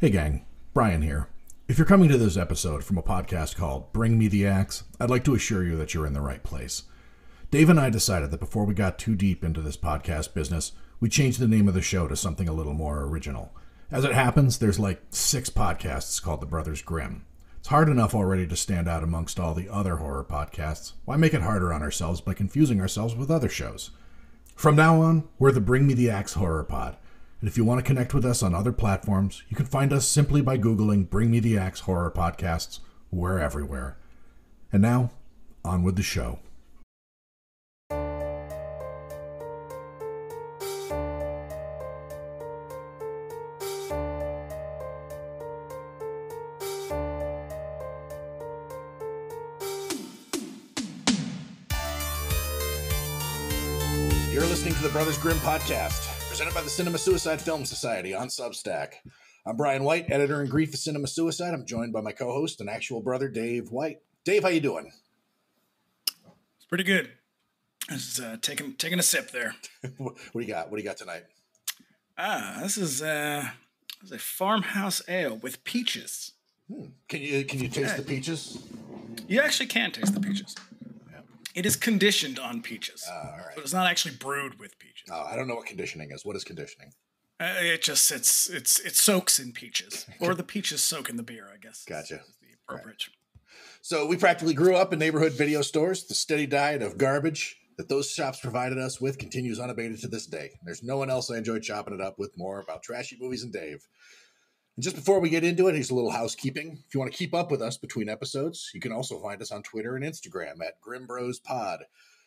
Hey, gang. Brian here. If you're coming to this episode from a podcast called Bring Me the Axe, I'd like to assure you that you're in the right place. Dave and I decided that before we got too deep into this podcast business, we changed the name of the show to something a little more original. As it happens, there's like six podcasts called The Brothers Grimm. It's hard enough already to stand out amongst all the other horror podcasts. Why make it harder on ourselves by confusing ourselves with other shows? From now on, we're the Bring Me the Axe Horror Pod. And if you want to connect with us on other platforms, you can find us simply by Googling Bring Me the Axe Horror Podcasts. We're everywhere. And now, on with the show. You're listening to the Brothers Grimm podcast, presented by the Cinema Suicide Film Society on Substack. I'm Brian White, editor in Grief of Cinema Suicide. I'm joined by my co-host and actual brother, Dave White. Dave, how you doing? It's pretty good. This is uh, taking taking a sip there. what do you got? What do you got tonight? Ah, this is uh, this is a farmhouse ale with peaches. Hmm. Can you can you taste the peaches? You actually can taste the peaches. It is conditioned on peaches, Uh, all right. but it's not actually brewed with peaches. Oh, I don't know what conditioning is. What is conditioning? Uh, it just sits. It's it soaks in peaches, or the peaches soak in the beer. I guess. Gotcha. Is the appropriate. So we practically grew up in neighborhood video stores. The steady diet of garbage that those shops provided us with continues unabated to this day. There's no one else I enjoyed chopping it up with more about trashy movies and Dave. And just before we get into it, here's a little housekeeping. If you want to keep up with us between episodes, you can also find us on Twitter and Instagram at GrimBrosPod.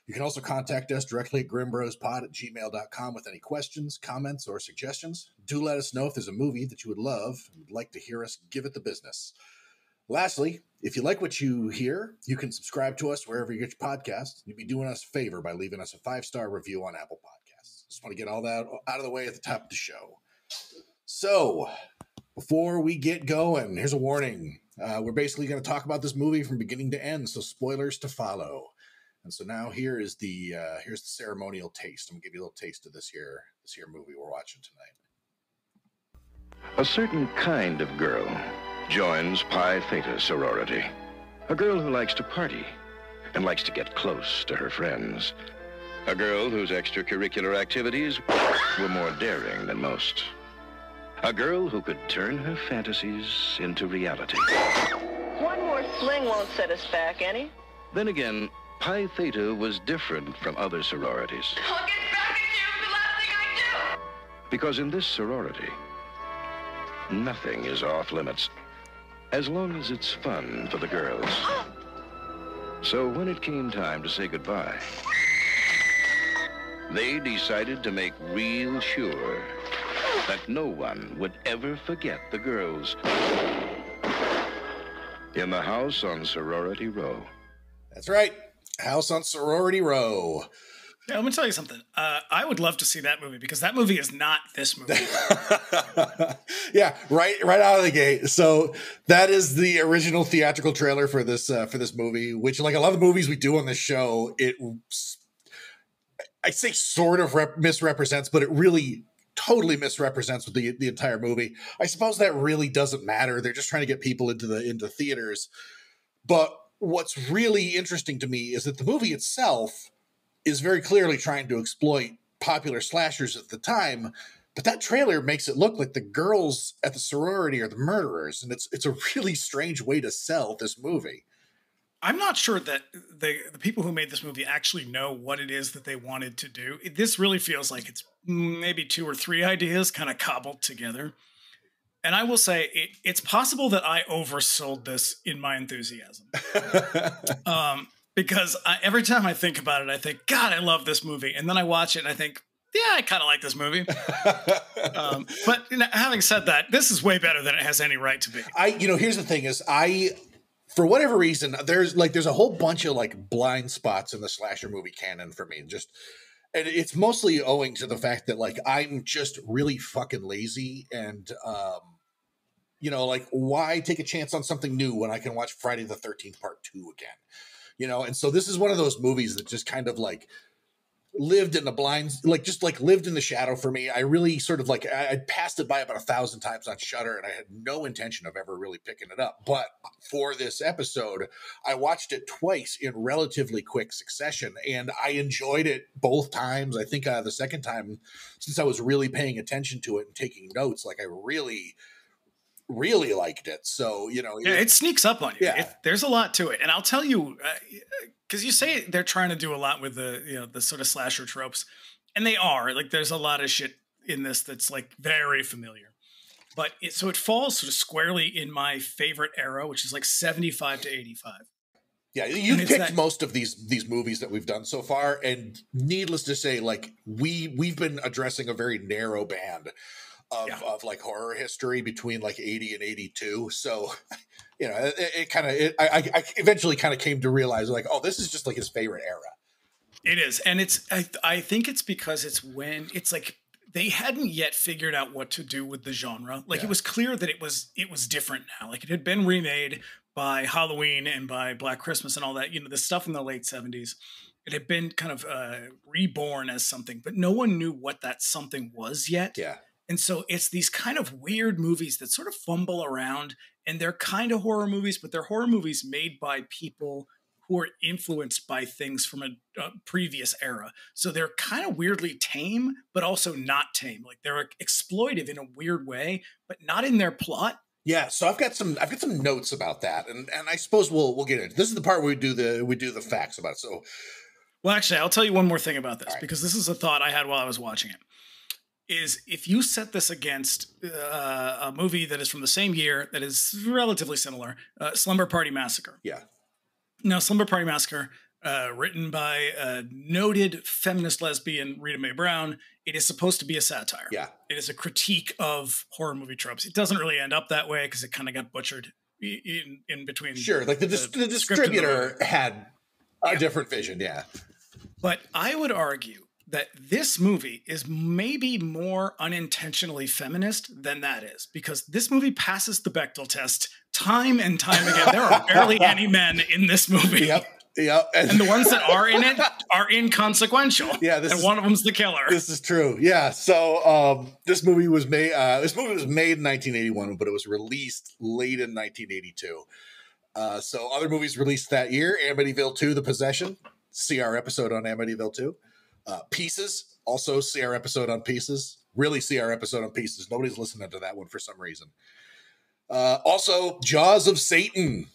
You can also contact us directly at grimbrospod at gmail.com with any questions, comments, or suggestions. Do let us know if there's a movie that you would love and would like to hear us give it the business. Lastly, if you like what you hear, you can subscribe to us wherever you get your podcasts. You'd be doing us a favor by leaving us a five star review on Apple Podcasts. Just want to get all that out of the way at the top of the show. So, before we get going, here's a warning. Uh, we're basically going to talk about this movie from beginning to end, so spoilers to follow. And so now here is the uh, here's the ceremonial taste. I'm gonna give you a little taste of this here this here movie we're watching tonight. A certain kind of girl joins Pi Theta sorority. A girl who likes to party and likes to get close to her friends. A girl whose extracurricular activities were more daring than most. A girl who could turn her fantasies into reality. One more fling won't set us back any. Then again, Pi Theta was different from other sororities. I'll get back at you the last thing I do. Because in this sorority, nothing is off limits. As long as it's fun for the girls. So when it came time to say goodbye, they decided to make real sure that no one would ever forget the girls. In the house on Sorority Row. That's right. House on Sorority Row. Yeah, let me tell you something. Uh, I would love to see that movie because that movie is not this movie. yeah, right, right out of the gate. So that is the original theatrical trailer for this uh, for this movie. Which, like a lot of the movies we do on this show, it I say sort of rep- misrepresents, but it really totally misrepresents the the entire movie. I suppose that really doesn't matter. They're just trying to get people into the into theaters. But what's really interesting to me is that the movie itself is very clearly trying to exploit popular slashers at the time but that trailer makes it look like the girls at the sorority are the murderers and it's it's a really strange way to sell this movie I'm not sure that the the people who made this movie actually know what it is that they wanted to do. This really feels like it's maybe two or three ideas kind of cobbled together. And I will say it, it's possible that I oversold this in my enthusiasm. um, because I, every time I think about it, I think, God, I love this movie. And then I watch it and I think, yeah, I kind of like this movie. um, but you know, having said that, this is way better than it has any right to be. i you know here's the thing is i for whatever reason there's like there's a whole bunch of like blind spots in the slasher movie canon for me just and it's mostly owing to the fact that like i'm just really fucking lazy and um you know like why take a chance on something new when i can watch friday the 13th part 2 again? You know and so this is one of those movies that just kind of like lived in the blinds, like just like lived in the shadow for me. I really sort of like I, I passed it by about a thousand times on Shudder, and I had no intention of ever really picking it up. But for this episode, I watched it twice in relatively quick succession, and I enjoyed it both times. I think uh, the second time, since I was really paying attention to it and taking notes, like I really really liked it. So, you know, Yeah, it sneaks up on you. Yeah. It, there's a lot to it, and I'll tell you, uh, because you say they're trying to do a lot with the you know the sort of slasher tropes, and they are. Like, there's a lot of shit in this that's like very familiar. But it, so it falls sort of squarely in my favorite era, which is like 75 to 85. Yeah, it's picked that- most of these these movies that we've done so far, and needless to say, like we we've been addressing a very narrow band of, Yeah. of like horror history between like eighty and eighty two. So, you know, it, it kind of I, I I eventually kind of came to realize like, oh, this is just like his favorite era. It is, and it's. I, I think it's because it's when it's like they hadn't yet figured out what to do with the genre. Like Yeah. it was clear that it was it was different now. Like it had been remade by Halloween and by Black Christmas and all that. You know, the stuff in the late seventies. It had been kind of uh, reborn as something, but no one knew what that something was yet. Yeah, And so it's these kind of weird movies that sort of fumble around and they're kind of horror movies, but they're horror movies made by people who are influenced by things from a, a previous era. So they're kind of weirdly tame, but also not tame. Like they're exploitive in a weird way, but not in their plot. yeah. So I've got some I've got some notes about that, and and I suppose we'll we'll get into this is the part where we do the we do the facts about. It. So Well, actually, I'll tell you one more thing about this right. because this is a thought I had while I was watching it. Is if you set this against uh, a movie that is from the same year that is relatively similar, uh, Slumber Party Massacre. yeah, Now, Slumber Party Massacre, uh, written by a noted feminist lesbian Rita Mae Brown, it is supposed to be a satire. yeah, It is a critique of horror movie tropes. It doesn't really end up that way because it kind of got butchered in, in between. sure. Like the, the the distributor movie. had a different vision. Yeah, But I would argue that this movie is maybe more unintentionally feminist than that is because this movie passes the Bechdel test time and time again. There are barely any men in this movie. yep, yep. And the ones that are in it are inconsequential. Yeah, this and is- one of them's the killer. This is true. Yeah. So um, this movie was made. Uh, this movie was made in 1981, but it was released late in 1982. Uh, so other movies released that year: Amityville 2, The Possession. See our episode on Amityville 2. Uh, Pieces. Also see our episode on Pieces. Really see our episode on Pieces. Nobody's listening to that one for some reason. Uh, also, Jaws of Satan.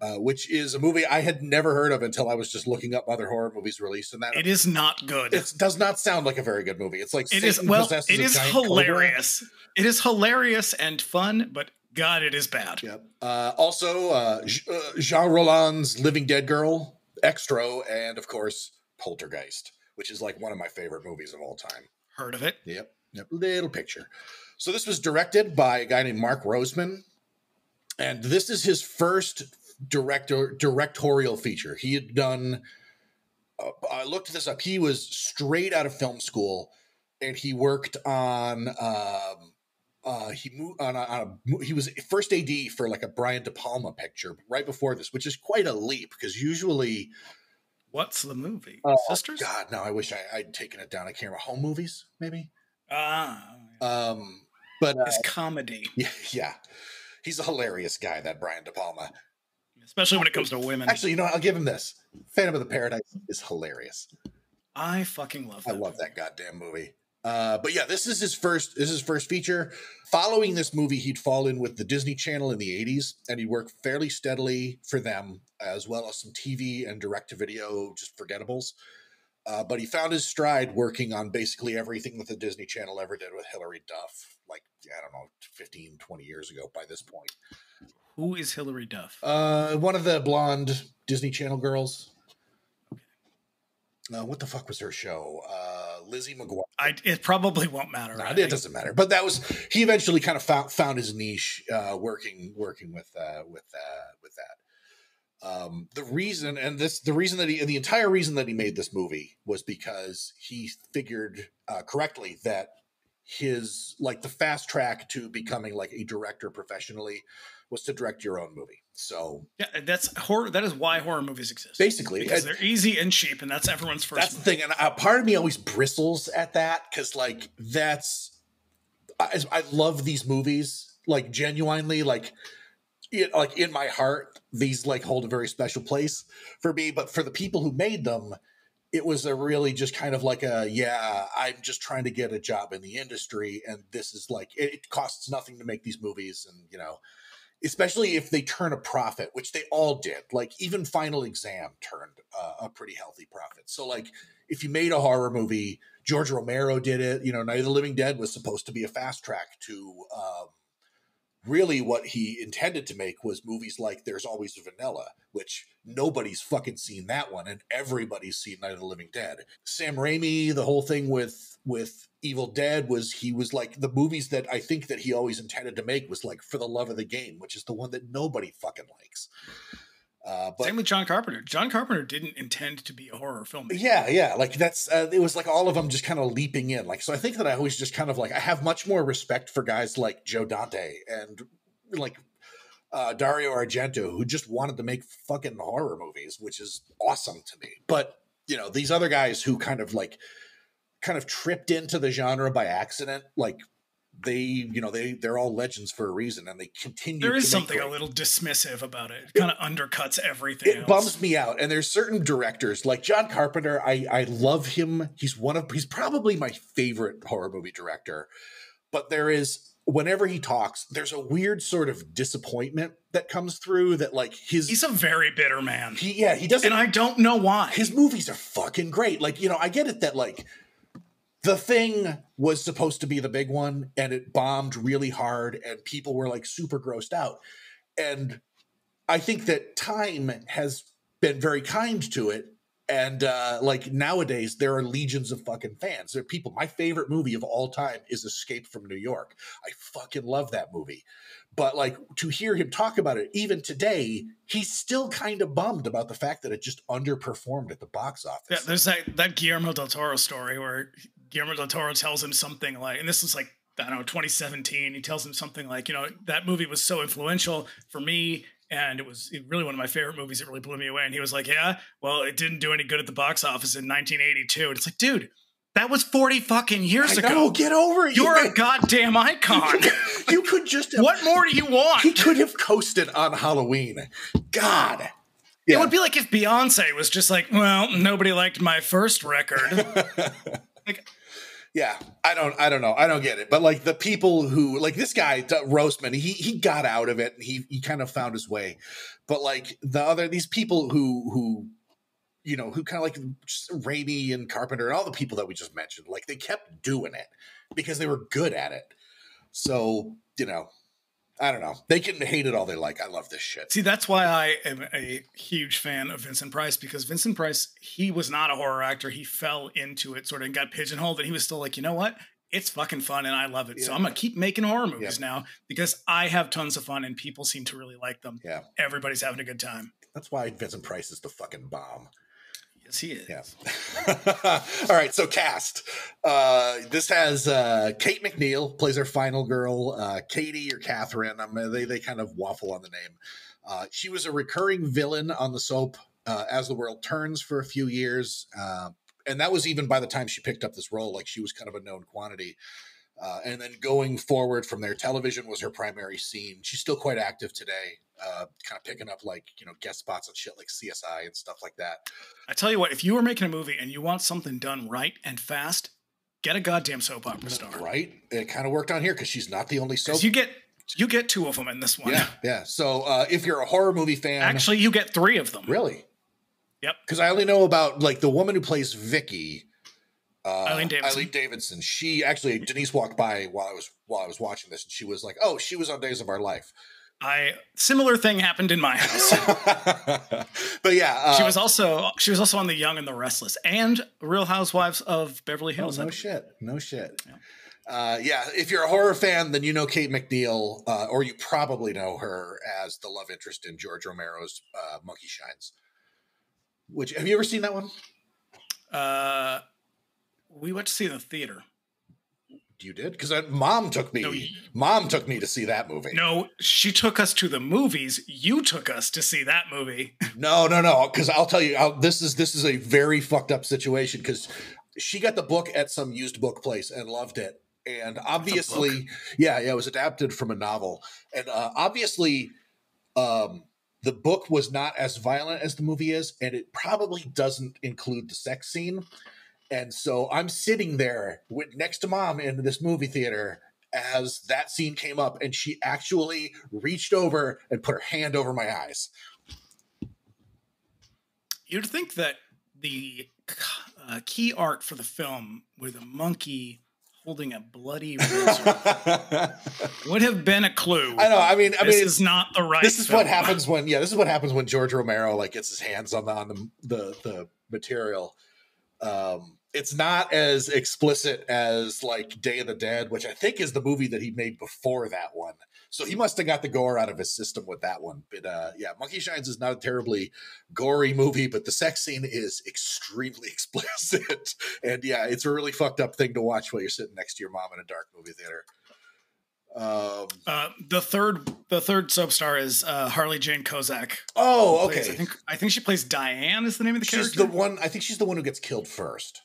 Uh, which is a movie I had never heard of until I was just looking up other horror movies released, and that It is not good. it does not sound like a very good movie. It's like It is Satan well, possesses it cobra. hilarious. It is hilarious and fun, but God, it is bad. Yep. Uh, also, uh, uh, Jean Rollin's Living Dead Girl, Xtro, and of course Poltergeist, which is like one of my favorite movies of all time. Heard of it? Yep. Yep. Little picture. So this was directed by a guy named Mark Rosman, and this is his first director directorial feature. He had done. Uh, I looked this up. He was straight out of film school, and he worked on. Um, uh, he moved on a, on a. He was first AD for like a Brian De Palma picture right before this, which is quite a leap because usually. What's the movie? Oh, Sisters? God, no! I wish I, I'd taken it down. I can't remember. Home movies, maybe. Ah, Um, but uh, it's comedy, yeah, yeah, he's a hilarious guy. That Brian De Palma. especially when it comes to women. Actually, you know. I'll give him this. Phantom of the Paradise is hilarious. I fucking love I that. love that goddamn movie. Uh, but yeah, this is his first. This is his first feature. Following this movie, he'd fall in with the Disney Channel in the '80s, and he worked fairly steadily for them, as well as some TV and direct-to-video just forgettables. Uh, but he found his stride working on basically everything that the Disney Channel ever did with Hilary Duff, like I don't know, 15, 20 years ago. By this point, Who is Hilary Duff? uh, one of the blonde Disney Channel girls. Uh, what the fuck was her show? Uh, Lizzie McGuire. I, it probably won't matter. No, it doesn't matter. But that was he eventually kind of found found his niche uh, working working with uh, with uh, with that. Um, the reason and this the reason that he the entire reason that he made this movie was because he figured uh, correctly that his like the fast track to becoming like a director professionally was to direct your own movie. So Yeah, that's horror. That is why horror movies exist. basically, because they're easy and cheap, and that's everyone's first. that's the thing. And a part of me always bristles at that because like that's I, I love these movies like genuinely like it, like in my heart these like hold a very special place for me but for the people who made them it was a really just kind of like a yeah i'm just trying to get a job in the industry and this is like it costs nothing to make these movies and you know especially if they turn a profit which they all did like even final exam turned uh, a pretty healthy profit. So like if you made a horror movie george romero did it you know night of the living dead was supposed to be a fast track to um, really what he intended to make was movies like There's Always Vanilla, which nobody's fucking seen that one, and everybody's seen Night of the Living Dead. Sam Raimi, the whole thing with with Evil Dead was he was like the movies that I think that he always intended to make was like for the love of the game, which is the one that nobody fucking likes. Uh, but Same with John Carpenter. John Carpenter didn't intend to be a horror film. yeah, yeah, like that's uh, it was like all of them just kind of leaping in. Like so, I think that I always just kind of like I have much more respect for guys like Joe Dante and like uh, Dario Argento who just wanted to make fucking horror movies, which is awesome to me. But you know, these other guys who kind of like kind of tripped into the genre by accident, like they, you know, they they're all legends for a reason, and they continue. There is something a little dismissive about it. It kind of undercuts everything. it else. bums me out and there's certain directors like john carpenter i i love him he's one of he's probably my favorite horror movie director but there is whenever he talks there's a weird sort of disappointment that comes through that like his He's a very bitter man, he yeah he doesn't and I don't know why. his movies are fucking great. Like, you know, I get it that like the thing was supposed to be the big one and it bombed really hard and people were like super grossed out. And I think that time has been very kind to it. And uh like nowadays there are legions of fucking fans. There are people my favorite movie of all time is Escape from New York. I fucking love that movie. But like to hear him talk about it, even today, he's still kind of bummed about the fact that it just underperformed at the box office. Yeah, there's that that Guillermo del Toro story where Guillermo del Toro tells him something like, and this is like I don't know, 2017. He tells him something like, you know, that movie was so influential for me, and it was really one of my favorite movies. It really blew me away. And he was like, yeah, well, it didn't do any good at the box office in 1982. And it's like, dude, that was 40 fucking years I ago. know, get over it. You're you, a goddamn icon. you could just have, what more do you want? he could have coasted on Halloween. God. It would be like if Beyonce was just like, well, nobody liked my first record. like, Yeah, I don't, I don't know, I don't get it. But like the people who, like this guy Rosman, he he got out of it. And he he kind of found his way. But like the other, these people who who, you know, who kind of like Raimi and Carpenter and all the people that we just mentioned, like they kept doing it because they were good at it. So you know, I don't know. They can hate it all they like. I love this shit. See, that's why I am a huge fan of Vincent Price because Vincent Price, he was not a horror actor. He fell into it sort of and got pigeonholed, and he was still like, you know what? It's fucking fun and I love it. So I'm going to keep making horror movies Yeah. now because I have tons of fun and people seem to really like them. Yeah, Everybody's having a good time. that's why Vincent Price is the fucking bomb. Yes, he is. Yeah. All right. So cast. Uh, this has uh, Kate McNeil plays her final girl. Uh, Katie or Catherine. Um, they they kind of waffle on the name. Uh, she was a recurring villain on the soap uh, As the World Turns for a few years, uh, and that was even by the time she picked up this role. Like she was kind of a known quantity. Uh, and then going forward from there, television was her primary scene. She's still quite active today, uh, kind of picking up like you know guest spots and shit like CSI and stuff like that. I tell you what, if you were making a movie and you want something done right and fast, get a goddamn soap opera star. Right? It kind of worked on here because she's not the only soap. You get you get two of them in this one. yeah, yeah. So uh, if you're a horror movie fan, Actually, you get three of them. really, Yep. because I only know about like the woman who plays Vicky, uh, Eileen Davidson. Eileen Davidson. She actually Denise walked by while I was while I was watching this, and she was like, "Oh, she was on Days of Our Life." I similar thing happened in my house. but yeah, uh, she was also she was also on The Young and the Restless and Real Housewives of Beverly Oh, Hills. no shit. No shit. Uh, yeah, if you're a horror fan, then you know Kate McNeil, uh, or you probably know her as the love interest in George Romero's uh, Monkey Shines. Which have you ever seen that one? Uh, we went to see the theater. You did because mom took me. No, you- mom took me to see that movie. No, she took us to the movies. You took us to see that movie. No, no, no. Because I'll tell you, I'll, this is this is a very fucked up situation. Because she got the book at some used book place and loved it, and obviously, yeah, yeah, it was adapted from a novel, and uh, obviously, um, the book was not as violent as the movie is, and it probably doesn't include the sex scene. And so I'm sitting there with next to mom in this movie theater as that scene came up, and she actually reached over and put her hand over my eyes. You'd think that the uh, key art for the film with a monkey holding a bloody razor would have been a clue. I know. I mean, I this mean, is not the right. this is what happens when yeah, this is what happens when George Romero like gets his hands on the on the the, the material. Um, it's not as explicit as like Day of the Dead, which I think is the movie that he made before that one. So he must have got the gore out of his system with that one. But uh, yeah, Monkey Shines is not a terribly gory movie, but the sex scene is extremely explicit. and yeah, it's a really fucked up thing to watch while you're sitting next to your mom in a dark movie theater. Um, Uh, the third, the third substar is uh, Harley Jane Kozak. oh, who okay. plays- I think I think she plays Diane. Is the name of the she's character? the one. I think she's the one who gets killed first.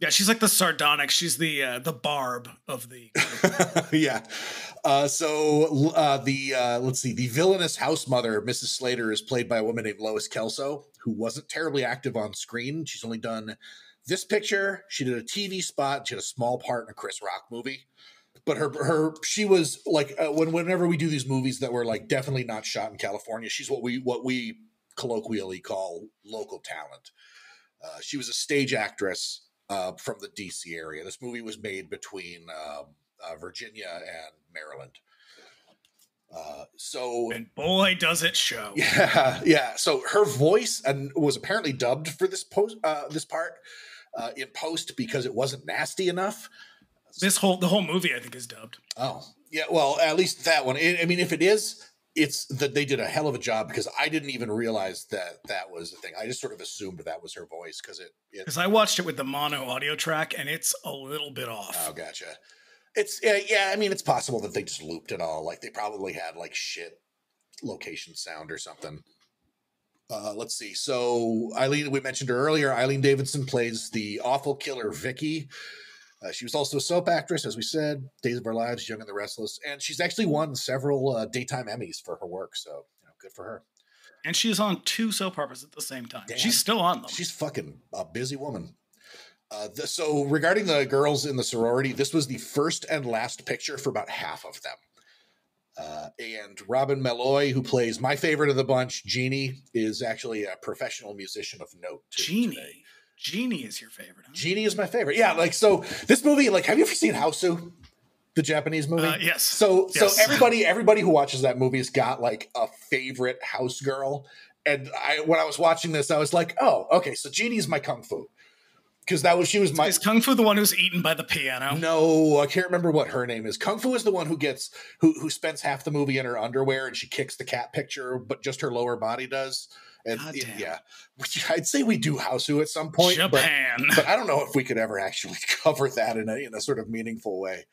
yeah, she's like the sardonic. She's the uh, the barb of the. yeah. Uh, so uh, the uh, let's see, the villainous house mother, Mrs. Slater, is played by a woman named Lois Kelso, who wasn't terribly active on screen. She's only done this picture. She did a TV spot. She had a small part in a Chris Rock movie. But her her she was like uh, when whenever we do these movies that were like definitely not shot in California, she's what we what we colloquially call local talent. Uh, she was a stage actress uh, from the DC area. This movie was made between um, uh, Virginia and Maryland. Uh, so and boy, does it show! yeah, yeah. So her voice and was apparently dubbed for this post uh, this part uh, in post because it wasn't nasty enough. This whole the whole movie, I think, is dubbed. Oh, yeah. Well, at least that one. I mean, if it is, it's that they did a hell of a job because I didn't even realize that that was the thing. I just sort of assumed that was her voice because it. it Because I watched it with the mono audio track, and it's a little bit off. oh, gotcha. It's yeah, yeah. I mean, it's possible that they just looped it all. Like they probably had like shit location sound or something. Uh, let's see. So Eileen, we mentioned her earlier. Eileen Davidson plays the awful killer Vicky. Uh, she was also a soap actress, as we said, Days of Our Lives, Young and the Restless, and she's actually won several uh, daytime Emmys for her work. So, you know, good for her. and she's on two soap operas at the same time. Damn. She's still on them. She's fucking a busy woman. Uh, the, so, regarding the girls in the sorority, this was the first and last picture for about half of them. Uh, and Robin Meloy, who plays my favorite of the bunch, Jeannie, is actually a professional musician of note. Genie. today. Genie is your favorite. Huh? Jeannie is my favorite. Yeah, like so. This movie, like, have you ever seen Hausu, the Japanese movie? Uh, yes. So, Yes. so everybody, everybody who watches that movie has got like a favorite house girl. And I, when I was watching this, I was like, oh, okay. So Jeannie's my kung fu because that was she was my. Is Kung Fu the one who's eaten by the piano? No, I can't remember what her name is. Kung Fu is the one who gets who who spends half the movie in her underwear and she kicks the cat picture, but just her lower body does. And it- yeah, I'd say we do Hausu at some point, but Japan. but I don't know if we could ever actually cover that in a, in a sort of meaningful way.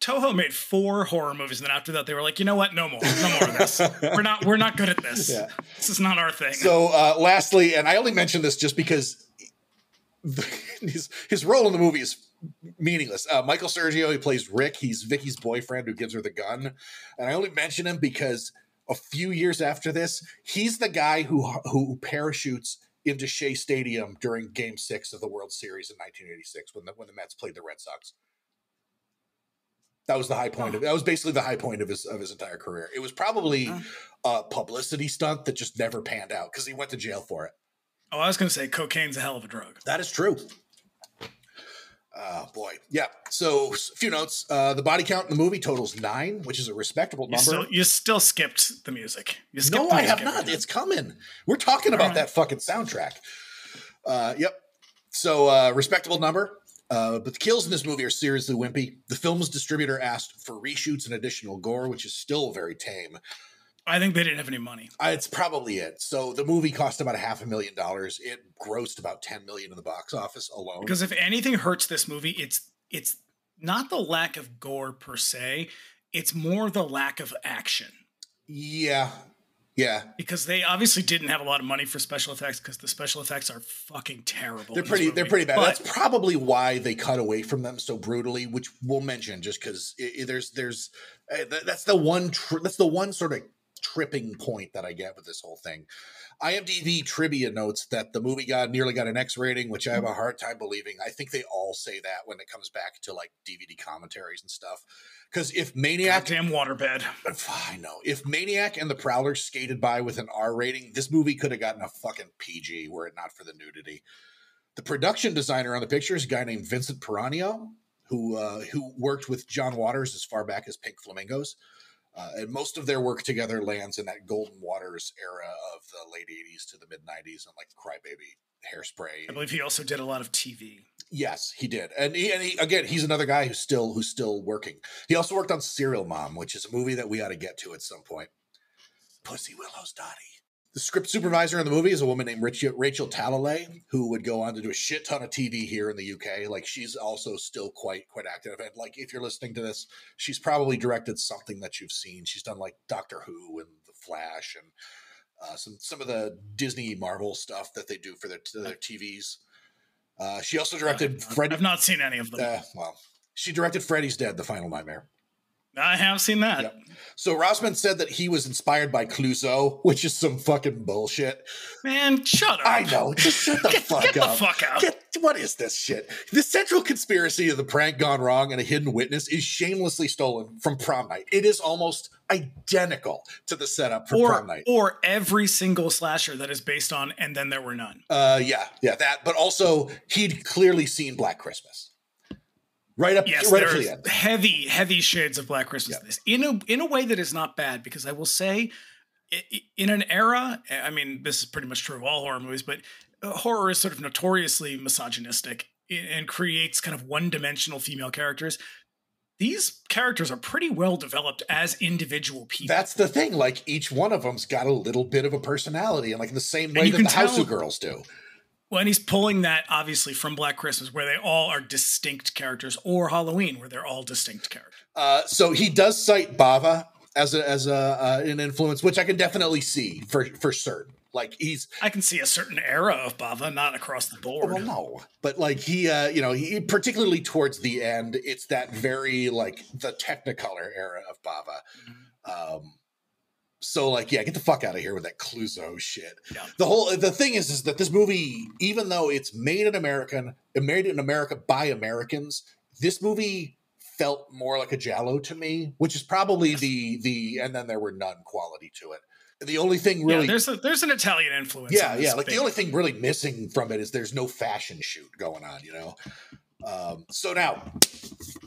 Toho made four horror movies, and then after that, they were like, you know what? No more. No more of this. we're not. We're not good at this. Yeah. This is not our thing. So, uh, lastly, and I only mention this just because his his role in the movie is meaningless. Uh, Michael Sergio, he plays Rick. He's Vicky's boyfriend who gives her the gun, and I only mention him because a few years after this, he's the guy who who parachutes into Shea Stadium during Game Six of the World Series in 1986 when the when the Mets played the Red Sox. That was the high point of that was basically the high point of his of his entire career. It was probably a publicity stunt that just never panned out because he went to jail for it. oh, I was going to say cocaine's a hell of a drug. That is true. Oh boy, yeah. So a few notes. Uh, the body count in the movie totals nine, which is a respectable You number. still, you still skipped the music. You skipped no, I have not. It's coming. We're talking about right. that fucking soundtrack. Uh, yep. So uh, respectable number. Uh, but the kills in this movie are seriously wimpy. The film's distributor asked for reshoots and additional gore, which is still very tame. I think they didn't have any money. Uh, it's probably it. So the movie cost about a half a million dollars. It grossed about ten million in the box office alone. Because if anything hurts this movie, it's it's not the lack of gore per se, it's more the lack of action. Yeah, yeah, because they obviously didn't have a lot of money for special effects because the special effects are fucking terrible. They're pretty. They're pretty bad. But, That's probably why they cut away from them so brutally, which we'll mention just because there's there's uh, that's the one tr- that's the one sort of tripping point that I get with this whole thing. IMDb trivia notes that the movie got nearly got an X rating, which I have a hard time believing. I think they all say that when it comes back to like DVD commentaries and stuff. Because if Maniac, damn waterbed, I know if Maniac and the Prowler skated by with an R rating, this movie could have gotten a fucking PG were it not for the nudity. The production designer on the picture is a guy named Vincent Peranio, who uh, who worked with John Waters as far back as Pink Flamingos. Uh, and most of their work together lands in that golden waters era of the late 80s to the mid 90s and like crybaby hairspray i believe he also did a lot of tv yes he did. And, he, and he, again he's another guy who's still who's still working. He also worked on serial mom which is a movie that we ought to get to at some point. Pussy willow's dottie the script supervisor in the movie is a woman named Rachel, Rachel Talalay, who would go on to do a shit ton of TV here in the UK. Like she's also still quite quite active. And like if you're listening to this, she's probably directed something that you've seen. She's done like Doctor Who and The Flash and uh, some some of the Disney Marvel stuff that they do for their, their TVs. Uh, she also directed Freddy. I've not seen any of them. Uh, well, she directed Freddy's Dead: The Final Nightmare. I have seen that. Yep. So Rosman said that he was inspired by Clouzot, which is some fucking bullshit. Man, shut up. I know. Just shut the get, fuck get up. The fuck out. Get, what is this shit? The central conspiracy of the prank gone wrong and a hidden witness is shamelessly stolen from prom night. It is almost identical to the setup for or, prom night. Or every single slasher that is based on and then there were none. Uh yeah, yeah, that. But also he'd clearly seen Black Christmas right up yes, right up to the end. Heavy, heavy shades of Black Christmas. Yeah. In a in a way that is not bad because I will say, in an era, I mean, this is pretty much true of all horror movies, but uh, horror is sort of notoriously misogynistic and creates kind of one-dimensional female characters. These characters are pretty well developed as individual people. That's the thing. Like each one of them's got a little bit of a personality, and like in the same way that the tell, House girls do. Well, and he's pulling that obviously from Black Christmas, where they all are distinct characters, or Halloween, where they're all distinct characters. Uh, so he does cite Bava as a, as a uh, an influence, which I can definitely see for for certain. Like he's, I can see a certain era of Bava, not across the board. Well, no, but like he, uh, you know, he particularly towards the end, it's that very like the Technicolor era of Bava. Mm-hmm. Um, so like, yeah, get the fuck out of here with that Clouzot shit. Yeah. The whole the thing is is that this movie, even though it's made in American, made in America by Americans, this movie felt more like a Giallo to me, which is probably the the and then there were none quality to it. The only thing really yeah, there's a, there's an Italian influence. Yeah, yeah. Like the only thing really missing from it is there's no fashion shoot going on. You know. Um, so now,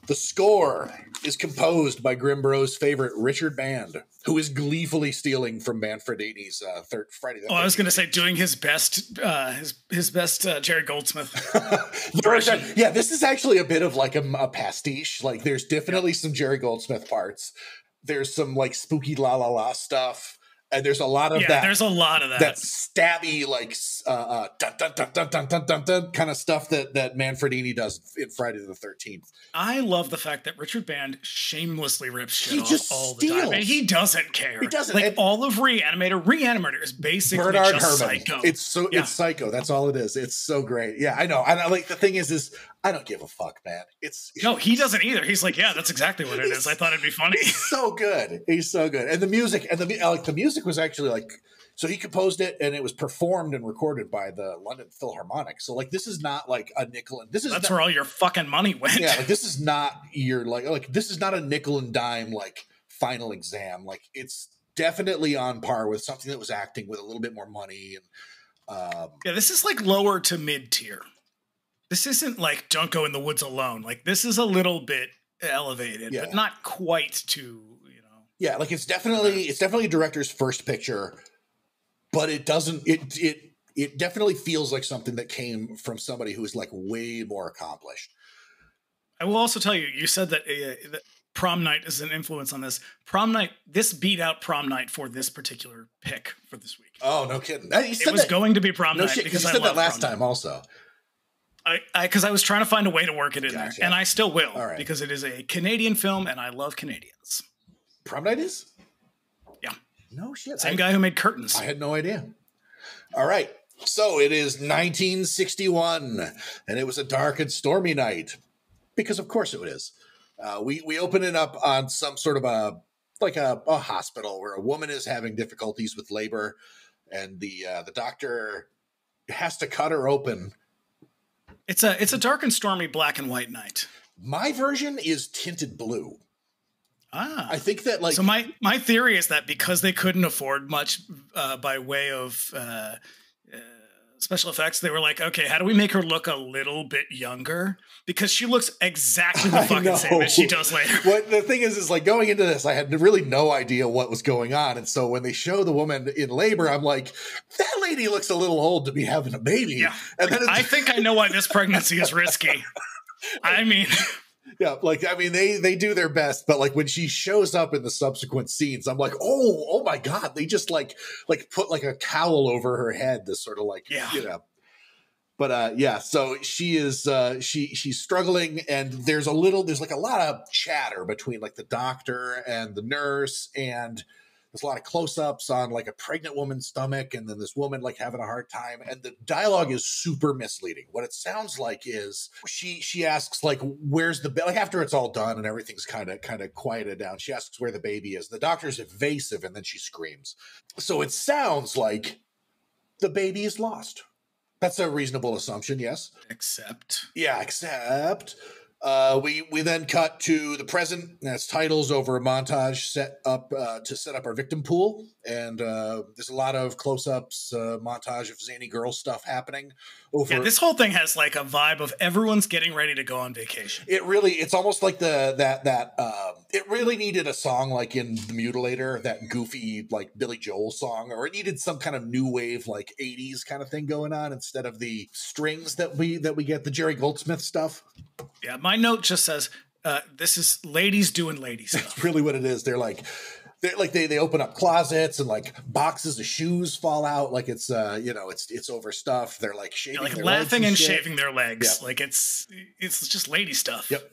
the score is composed by Grimbro's favorite Richard Band, who is gleefully stealing from Manfredini's uh, third Friday. Oh, I was going to say doing his best, uh, his his best uh, Jerry Goldsmith. yeah, this is actually a bit of like a, a pastiche. Like, there's definitely some Jerry Goldsmith parts. There's some like spooky la la la stuff and there's a lot of yeah, that. There's a lot of that. That stabby, like uh, uh, dun, dun, dun, dun, dun, dun, dun, dun, kind of stuff that that Manfredini does in Friday the Thirteenth. I love the fact that Richard Band shamelessly rips shit he off just all steals. the time, and he doesn't care. He doesn't. Like and all of Reanimator, Reanimator is basically Bernard just Herrmann. psycho. It's so yeah. it's psycho. That's all it is. It's so great. Yeah, I know. And I like the thing is is I don't give a fuck, man. It's no, he doesn't either. He's like, yeah, that's exactly what it is. I thought it'd be funny. He's so good. He's so good, and the music and the like. The music was actually like so he composed it and it was performed and recorded by the London Philharmonic. So like this is not like a nickel and this is that's not, where all your fucking money went. Yeah, like this is not your like like this is not a nickel and dime like final exam. Like it's definitely on par with something that was acting with a little bit more money and um, yeah, this is like lower to mid tier this isn't like don't go in the woods alone. Like this is a little bit elevated, yeah. but not quite to you know. Yeah, like it's definitely it's definitely a director's first picture, but it doesn't it it it definitely feels like something that came from somebody who is like way more accomplished. I will also tell you, you said that, uh, that prom night is an influence on this. Prom night, this beat out prom night for this particular pick for this week. Oh no, kidding! it was that, going to be prom no night shit, because you said that last time also. I because I, was trying to find a way to work it in Gotcha. there, and I still will right. because it is a Canadian film, and I love Canadians. Prom night is? Yeah. No shit. Same I, guy who made Curtains. I had no idea. All right. So it is 1961, and it was a dark and stormy night, because of course it is. Uh, we we open it up on some sort of a like a, a hospital where a woman is having difficulties with labor, and the uh, the doctor has to cut her open. It's a it's a dark and stormy black and white night. My version is tinted blue. Ah, I think that like so my my theory is that because they couldn't afford much uh, by way of uh, special effects, they were like, okay, how do we make her look a little bit younger? Because she looks exactly the fucking same as she does later. what the thing is is like going into this i had really no idea what was going on and so when they show the woman in labor i'm like that lady looks a little old to be having a baby Yeah. and then I think I know why this pregnancy is risky. I mean, yeah like i mean they they do their best but like when she shows up in the subsequent scenes i'm like oh oh my god they just like like put like a cowl over her head to sort of like Yeah. you know but uh yeah so she is uh she she's struggling and there's a little there's like a lot of chatter between like the doctor and the nurse and there's a lot of close-ups on like a pregnant woman's stomach and then this woman like having a hard time and the dialogue is super misleading. What it sounds like is she she asks like where's the like after it's all done and everything's kind of kind of quieted down she asks where the baby is. The doctor's evasive and then she screams. So it sounds like the baby is lost. That's a reasonable assumption yes? Except yeah, except uh, we we then cut to the present. That's titles over a montage set up uh, to set up our victim pool, and uh, there's a lot of close-ups, uh, montage of zany girl stuff happening. Over yeah, this whole thing has like a vibe of everyone's getting ready to go on vacation. it really it's almost like the that that uh, it really needed a song like in the mutilator that goofy like billy joel song or it needed some kind of new wave like 80s kind of thing going on instead of the strings that we that we get the jerry goldsmith stuff Yeah, my note just says uh, this is ladies doing ladies. That's really what it is. They're like, they're like they they open up closets and like boxes of shoes fall out. Like it's uh you know it's it's over stuff. They're like shaving, like their legs laughing and shit. shaving their legs. Yeah. Like it's it's just lady stuff. Yep.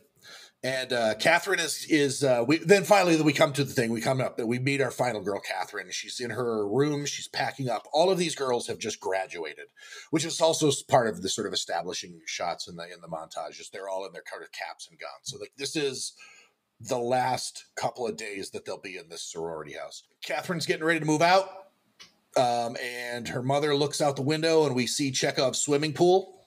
And uh, Catherine is is uh, we then finally we come to the thing. We come up that we meet our final girl, Catherine. She's in her room. She's packing up. All of these girls have just graduated, which is also part of the sort of establishing shots in the in the montages. They're all in their kind of caps and gowns. So like this is the last couple of days that they'll be in this sorority house. Catherine's getting ready to move out, um, and her mother looks out the window, and we see Chekhov's swimming pool.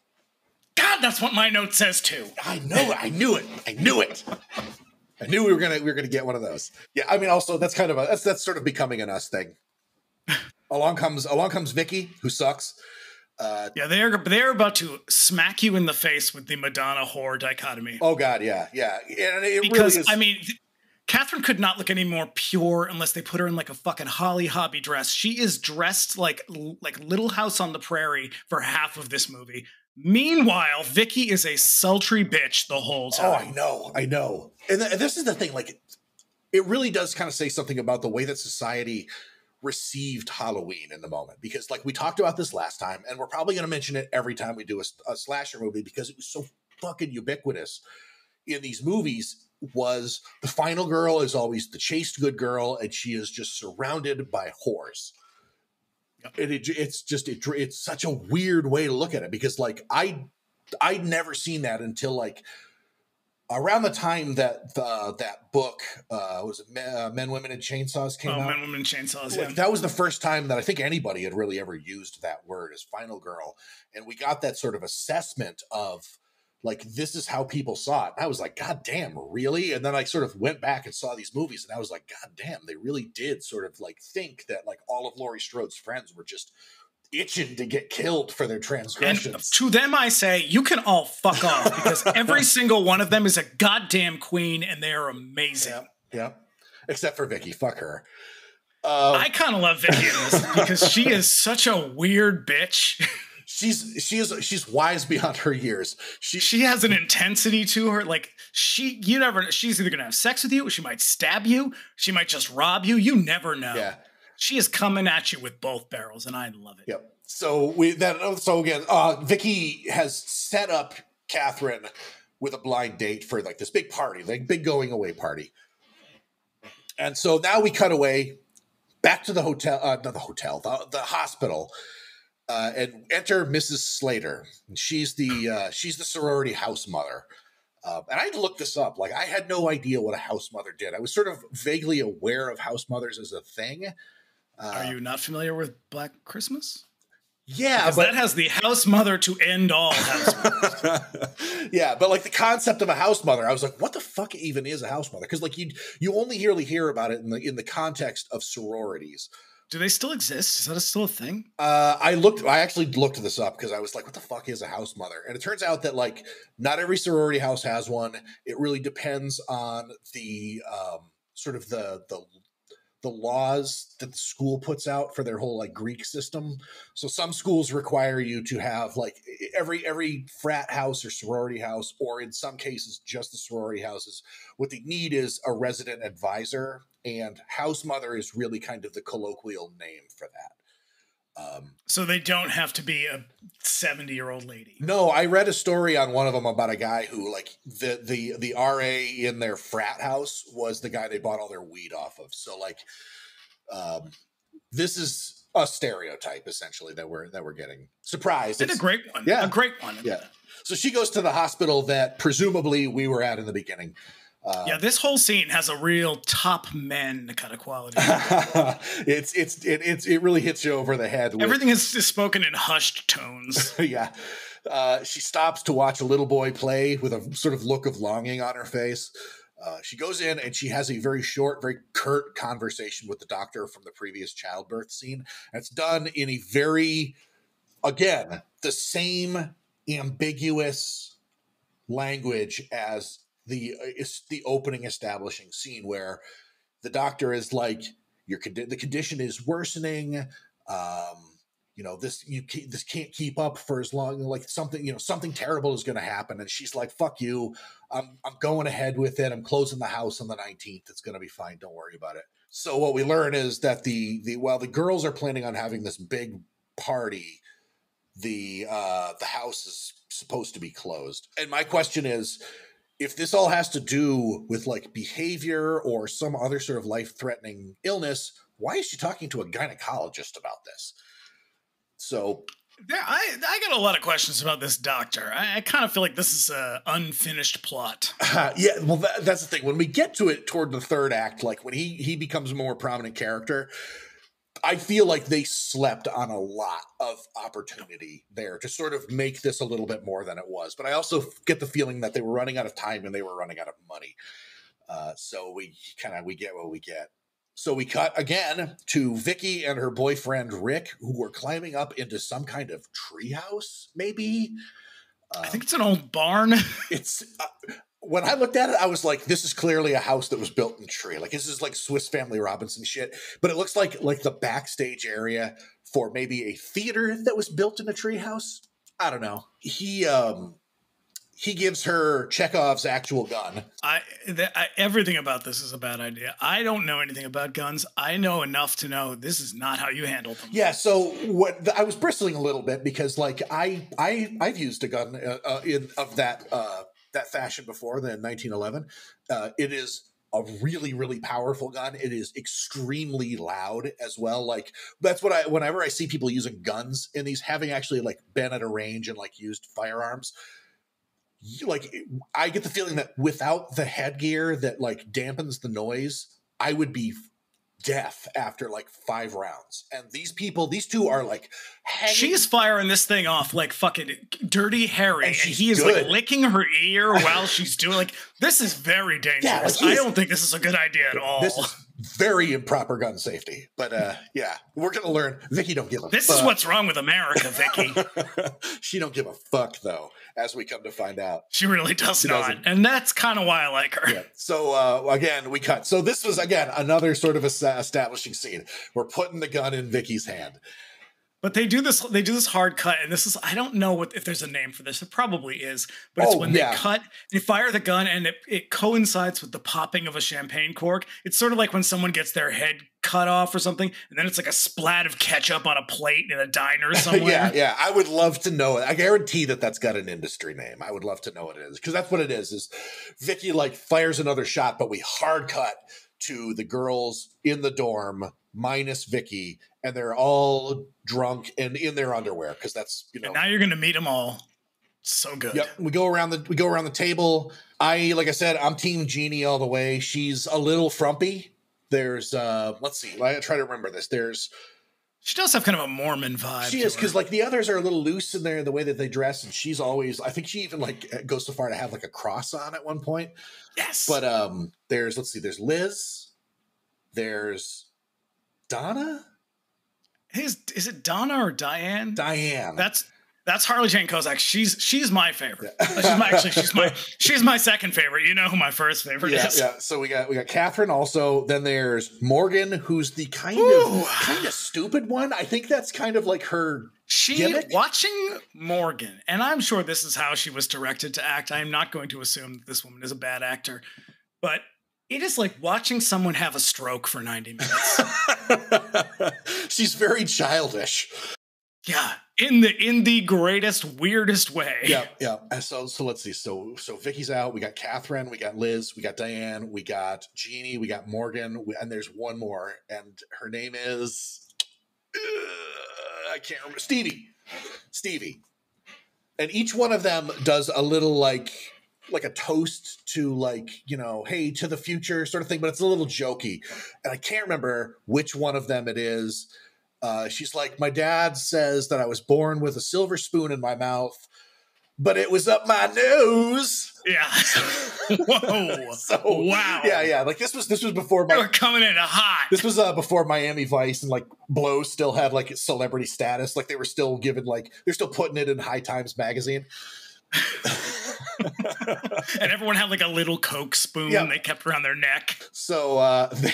God, that's what my note says too. I know it. I knew it. I knew it. I knew we were gonna we were gonna get one of those. Yeah, I mean, also that's kind of a that's that's sort of becoming an us thing. along comes along comes Vicky, who sucks. Uh, Yeah, they're they're about to smack you in the face with the Madonna whore dichotomy. oh God, yeah, yeah, and it because really is. I mean, th- Catherine could not look any more pure unless they put her in like a fucking Holly Hobbie dress. She is dressed like like Little House on the Prairie for half of this movie. Meanwhile, Vicky is a sultry bitch the whole time. oh, I know, I know, and, th- and this is the thing. Like, it really does kind of say something about the way that society received Halloween in the moment because like we talked about this last time and we're probably going to mention it every time we do a, a slasher movie because it was so fucking ubiquitous in these movies was the final girl is always the chaste good girl and she is just surrounded by whores and it, it's just it, it's such a weird way to look at it because like i i'd never seen that until like around the time that the, that book uh was it Men, uh, women and chainsaws came Oh, out men, women, chainsaws. like, Yeah. that was the first time that I think anybody had really ever used that word as final girl. And we got that sort of assessment of like, this is how people saw it. And I was like, God damn, really? And then I sort of went back and saw these movies and I was like, God damn, they really did sort of like think that like all of Laurie Strode's friends were just itching to get killed for their And transgressions. to them, I say, you can all fuck off because every single one of them is a goddamn queen and they are amazing. yeah, yeah. Except for Vicky, fuck her. Um, I kind of love Vicky because she is such a weird bitch. She's she is she's wise beyond her years. She she has an intensity to her. Like she, you never. She's either gonna have sex with you, she might stab you, she might just rob you. You never know. yeah. She is coming at you with both barrels, and I love it. Yep. so we that so again, uh, Vicky has set up Catherine with a blind date for like this big party, like big going away party. And so now we cut away back to the hotel, uh, not the hotel, the, the hospital, uh, and enter Mrs. Slater. She's the uh, she's the sorority house mother. Uh, and I had to look this up. Like I had no idea what a house mother did. I was sort of vaguely aware of house mothers as a thing. Uh, Are you not familiar with Black Christmas? Yeah, Because but that has the house mother to end all house mothers. yeah, but like the concept of a house mother, I was like, what the fuck even is a house mother? Because like you you only really hear about it in the in the context of sororities. Do they still exist? Is that still a thing? Uh, I looked. I actually looked this up because I was like, "What the fuck is a house mother?" And it turns out that like not every sorority house has one. It really depends on the um, sort of the the the laws that the school puts out for their whole like Greek system. So some schools require you to have like every every frat house or sorority house, or in some cases just the sorority houses. What they need is a resident advisor, and house mother is really kind of the colloquial name for that. Um, So they don't have to be a 70 year old lady. no, I read a story on one of them about a guy who, like, the the the RA in their frat house was the guy they bought all their weed off of. So, like, um, this is a stereotype essentially that we're that we're getting. Surprised! And a great one. Yeah. A great one. Yeah. So she goes to the hospital that presumably we were at in the beginning. Uh, Yeah, this whole scene has a real top men kind of quality. it's it's it, it's it really hits you over the head. With, Everything is, is spoken in hushed tones. yeah. Uh, she stops to watch a little boy play with a sort of look of longing on her face. Uh, she goes in and she has a very short, very curt conversation with the doctor from the previous childbirth scene. And it's done in a very, again, the same ambiguous language as the uh, is the opening establishing scene where the doctor is like, "Your condi- the condition is worsening." Um, you know this you ca- this can't keep up for as long like something you know something terrible is going to happen and she's like fuck you. I'm i'm going ahead with it. I'm closing the house on the 19th it's going to be fine. Don't worry about it. So what we learn is that the the while the girls are planning on having this big party the uh the house is supposed to be closed. And my question is if this all has to do with like behavior or some other sort of life threatening illness why is she talking to a gynecologist about this so Yeah, I, I got a lot of questions about this doctor. I, I kind of feel like this is a unfinished plot. Uh, yeah, well, that, that's the thing. When we get to it toward the third act, like when he he becomes a more prominent character, I feel like they slept on a lot of opportunity there to sort of make this a little bit more than it was. But I also get the feeling that they were running out of time and they were running out of money. Uh, so we kind of we get what we get. So we cut again to Vicky and her boyfriend Rick, who were climbing up into some kind of treehouse, maybe. I think it's an old barn. it's uh, when I looked at it, I was like, "This is clearly a house that was built in a tree. Like this is like Swiss Family Robinson shit." But it looks like like the backstage area for maybe a theater that was built in a tree house. I don't know. He um he gives her Chekhov's actual gun. I, th- I everything about this is a bad idea. I don't know anything about guns. I know enough to know this is not how you handle them. Yeah, so what I was bristling a little bit because like I I I've used a gun uh, uh, in of that uh that fashion before the 1911. Uh it is a really really powerful gun. It is extremely loud as well. Like that's what I whenever I see people using guns in these having actually like been at a range and like used firearms like I get the feeling that without the headgear that like dampens the noise, I would be deaf after like five rounds. And these people, these two are like hanging. She's firing this thing off like fucking dirty Harry, And and, he is good. like licking her ear while she's doing like this is very dangerous. like, I don't think this is a good idea at all. this is very improper gun safety. But uh yeah, we're gonna learn. Vicky don't give a This fuck. is what's wrong with America, Vicky. she don't give a fuck though, as we come to find out. she really does She not, doesn't. and that's kind of why I like her. Yeah. So uh, again, we cut. So this was again another sort of establishing scene. We're putting the gun in Vicky's hand. But they do this. They do this hard cut, and this is. I don't know what if there's a name for this. It probably is, but it's Oh, when yeah. they cut. They fire the gun, and it, it coincides with the popping of a champagne cork. It's sort of like when someone gets their head cut off or something, and then it's like a splat of ketchup on a plate in a diner somewhere. yeah, yeah. I would love to know it. I guarantee that that's got an industry name. I would love to know what it is because that's what it is. Is Vicky like fires another shot, but we hard cut to the girls in the dorm minus Vicky, and they're all drunk and in their underwear because that's you know. And now you're gonna meet them all. So good. Yep, we go around the we go around the table. I like I said, I'm Team Jeannie all the way. She's a little frumpy. There's uh let's see, I try to remember this. There's She does have kind of a Mormon vibe. she is because like the others are a little loose in there the way that they dress, and she's always. I think she even like goes so far to have like a cross on at one point. yes, But um, there's let's see, there's Liz, there's Donna, is is it Donna or Diane? Diane. That's that's Harley Jane Kozak. She's she's my favorite. Uh, She's my, actually she's my she's my second favorite. You know who my first favorite yeah, is. yeah. So we got we got Catherine also. Then there's Morgan, who's the kind Ooh. of kind of stupid one. I think that's kind of like her. She Gimmick? watching Morgan, and I'm sure this is how she was directed to act. I am not going to assume that this woman is a bad actor, but it is like watching someone have a stroke for 90 minutes. She's very childish. Yeah, in the in the greatest weirdest way. yeah, yeah. And so, so let's see. So, so Vicky's out. We got Catherine. We got Liz. We got Diane. We got Jeannie. We got Morgan. We, and there's one more, and her name is uh, I can't remember. Stevie. Stevie. And each one of them does a little like like a toast to like you know hey to the future sort of thing but it's a little jokey and i can't remember which one of them it is uh, she's like my dad says that i was born with a silver spoon in my mouth but it was up my nose Yeah. Whoa. so Wow. yeah yeah like this was this was before They my were coming in hot. this was uh, before Miami Vice and like Blow still had like celebrity status. Like they were still given like they're still putting it in High Times magazine. and everyone had like a little Coke spoon Yeah. they kept around their neck. So uh, they,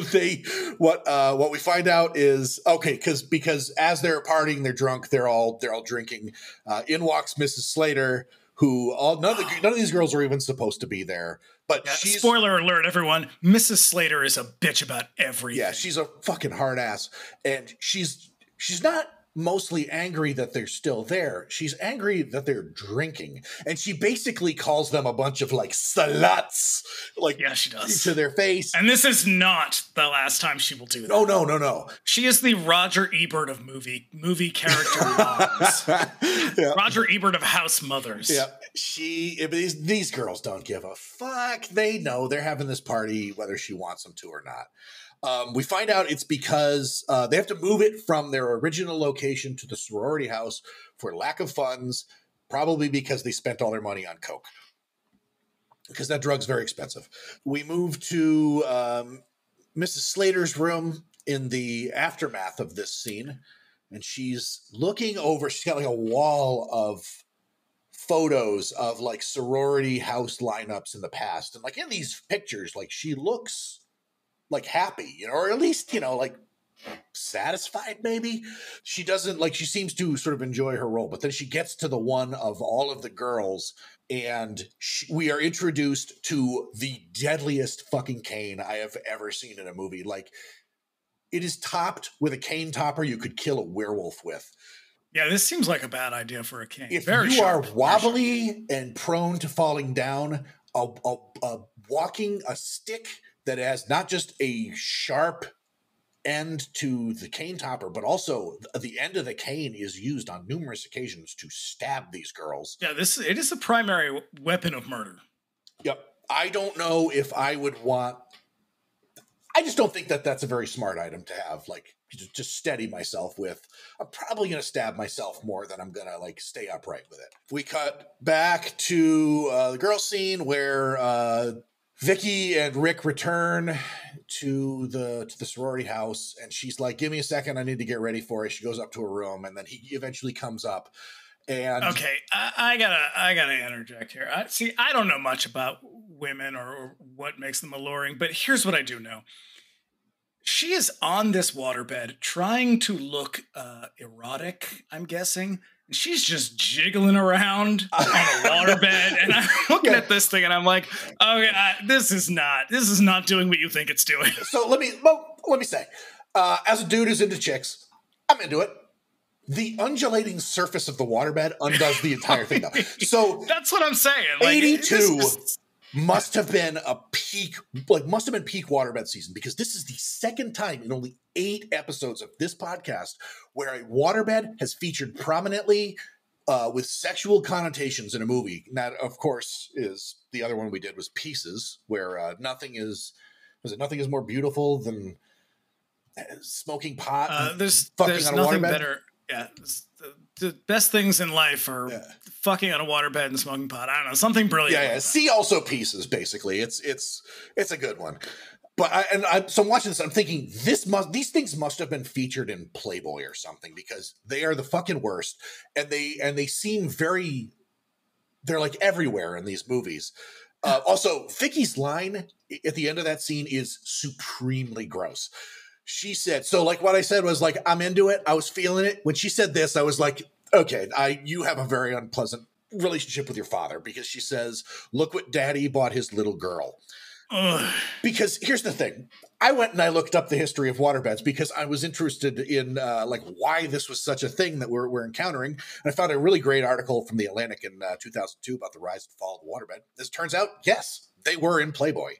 they what uh, what we find out is okay because because as they're partying, they're drunk, they're all they're all drinking. Uh, in walks Mrs. Slater, who all none of the, none of these girls are even supposed to be there, but Yeah, she's spoiler alert, everyone. Mrs. Slater is a bitch about everything. Yeah, she's a fucking hard ass, and she's she's not mostly angry that they're still there. She's angry that they're drinking, and she basically calls them a bunch of like sluts, like Yeah, she does. to their face. And this is not the last time she will do that. Oh no, no, no! She is the Roger Ebert of movie movie character moms. yeah, Roger Ebert of House Mothers. yeah. She these these girls don't give a fuck. They know they're having this party whether she wants them to or not. Um, we find out it's because uh, they have to move it from their original location to the sorority house for lack of funds, probably because they spent all their money on coke. Because that drug's very expensive. We move to um, Mrs. Slater's room in the aftermath of this scene, and she's looking over. She's got like a wall of photos of like sorority house lineups in the past, and like in these pictures, like she looks like happy, you know, or at least you know like satisfied maybe. She doesn't like she seems to sort of enjoy her role but then she gets to the one of all of the girls and she, we are introduced to the deadliest fucking cane i have ever seen in a movie. Like it is topped with a cane topper you could kill a werewolf with. Yeah, this seems like a bad idea for a cane if Very you sharp, are wobbly and prone to falling down, a, a, a walking a stick that has not just a sharp end to the cane topper, but also the end of the cane is used on numerous occasions to stab these girls. Yeah, this it is a primary weapon of murder. Yep. I don't know if I would want. I just don't think that that's a very smart item to have. Like, just steady myself with. I'm probably going to stab myself more than I'm going to like stay upright with it. We cut back to uh, the girl scene where uh, Vicky and Rick return to the to the sorority house, and she's like, "Give me a second, I need to get ready for it." She goes up to her room, and then he eventually comes up. And Okay, I, I gotta I gotta interject here. I, see, I don't know much about women or, or what makes them alluring, but here's what I do know. she is on this waterbed trying to look uh, erotic, I'm guessing. She's just jiggling around on a waterbed, and I'm looking Yeah. at this thing, and I'm like, "Okay, this is not, this is not doing what you think it's doing." So let me well, let me say, uh, as a dude who's into chicks, I'm into it. The undulating surface of the waterbed undoes the entire thing. Though. So That's what I'm saying. Like, 82 this is- must have been a peak, like must have been peak waterbed season because this is the second time in only eight episodes of this podcast where a waterbed has featured prominently uh, with sexual connotations in a movie. And that, of course, is the other one we did was Pieces, where uh, nothing is was it nothing is more beautiful than uh, smoking pot. Uh, there's fucking there's on a nothing waterbed? better. Yeah, the, best things in life are Yeah. fucking on a waterbed and smoking pot. I don't know something brilliant. yeah, yeah. See also pieces. Basically, it's it's it's a good one. But I and I so I'm watching this. I'm thinking this must these things must have been featured in Playboy or something because they are the fucking worst, and they and they seem very. They're like everywhere in these movies. Uh, also, Vicky's line at the end of that scene is supremely gross. She said, "So like what I said was like I'm into it. I was feeling it. When she said this, I was like, okay, I you have a very unpleasant relationship with your father because she says, "Look what daddy bought his little girl." Ugh. Because here's the thing. I went and I looked up the history of waterbeds because I was interested in uh, like why this was such a thing that we're, we're encountering. And I found a really great article from the Atlantic in uh, 2002 about the rise and fall of the waterbed. As it turns out, yes, they were in Playboy.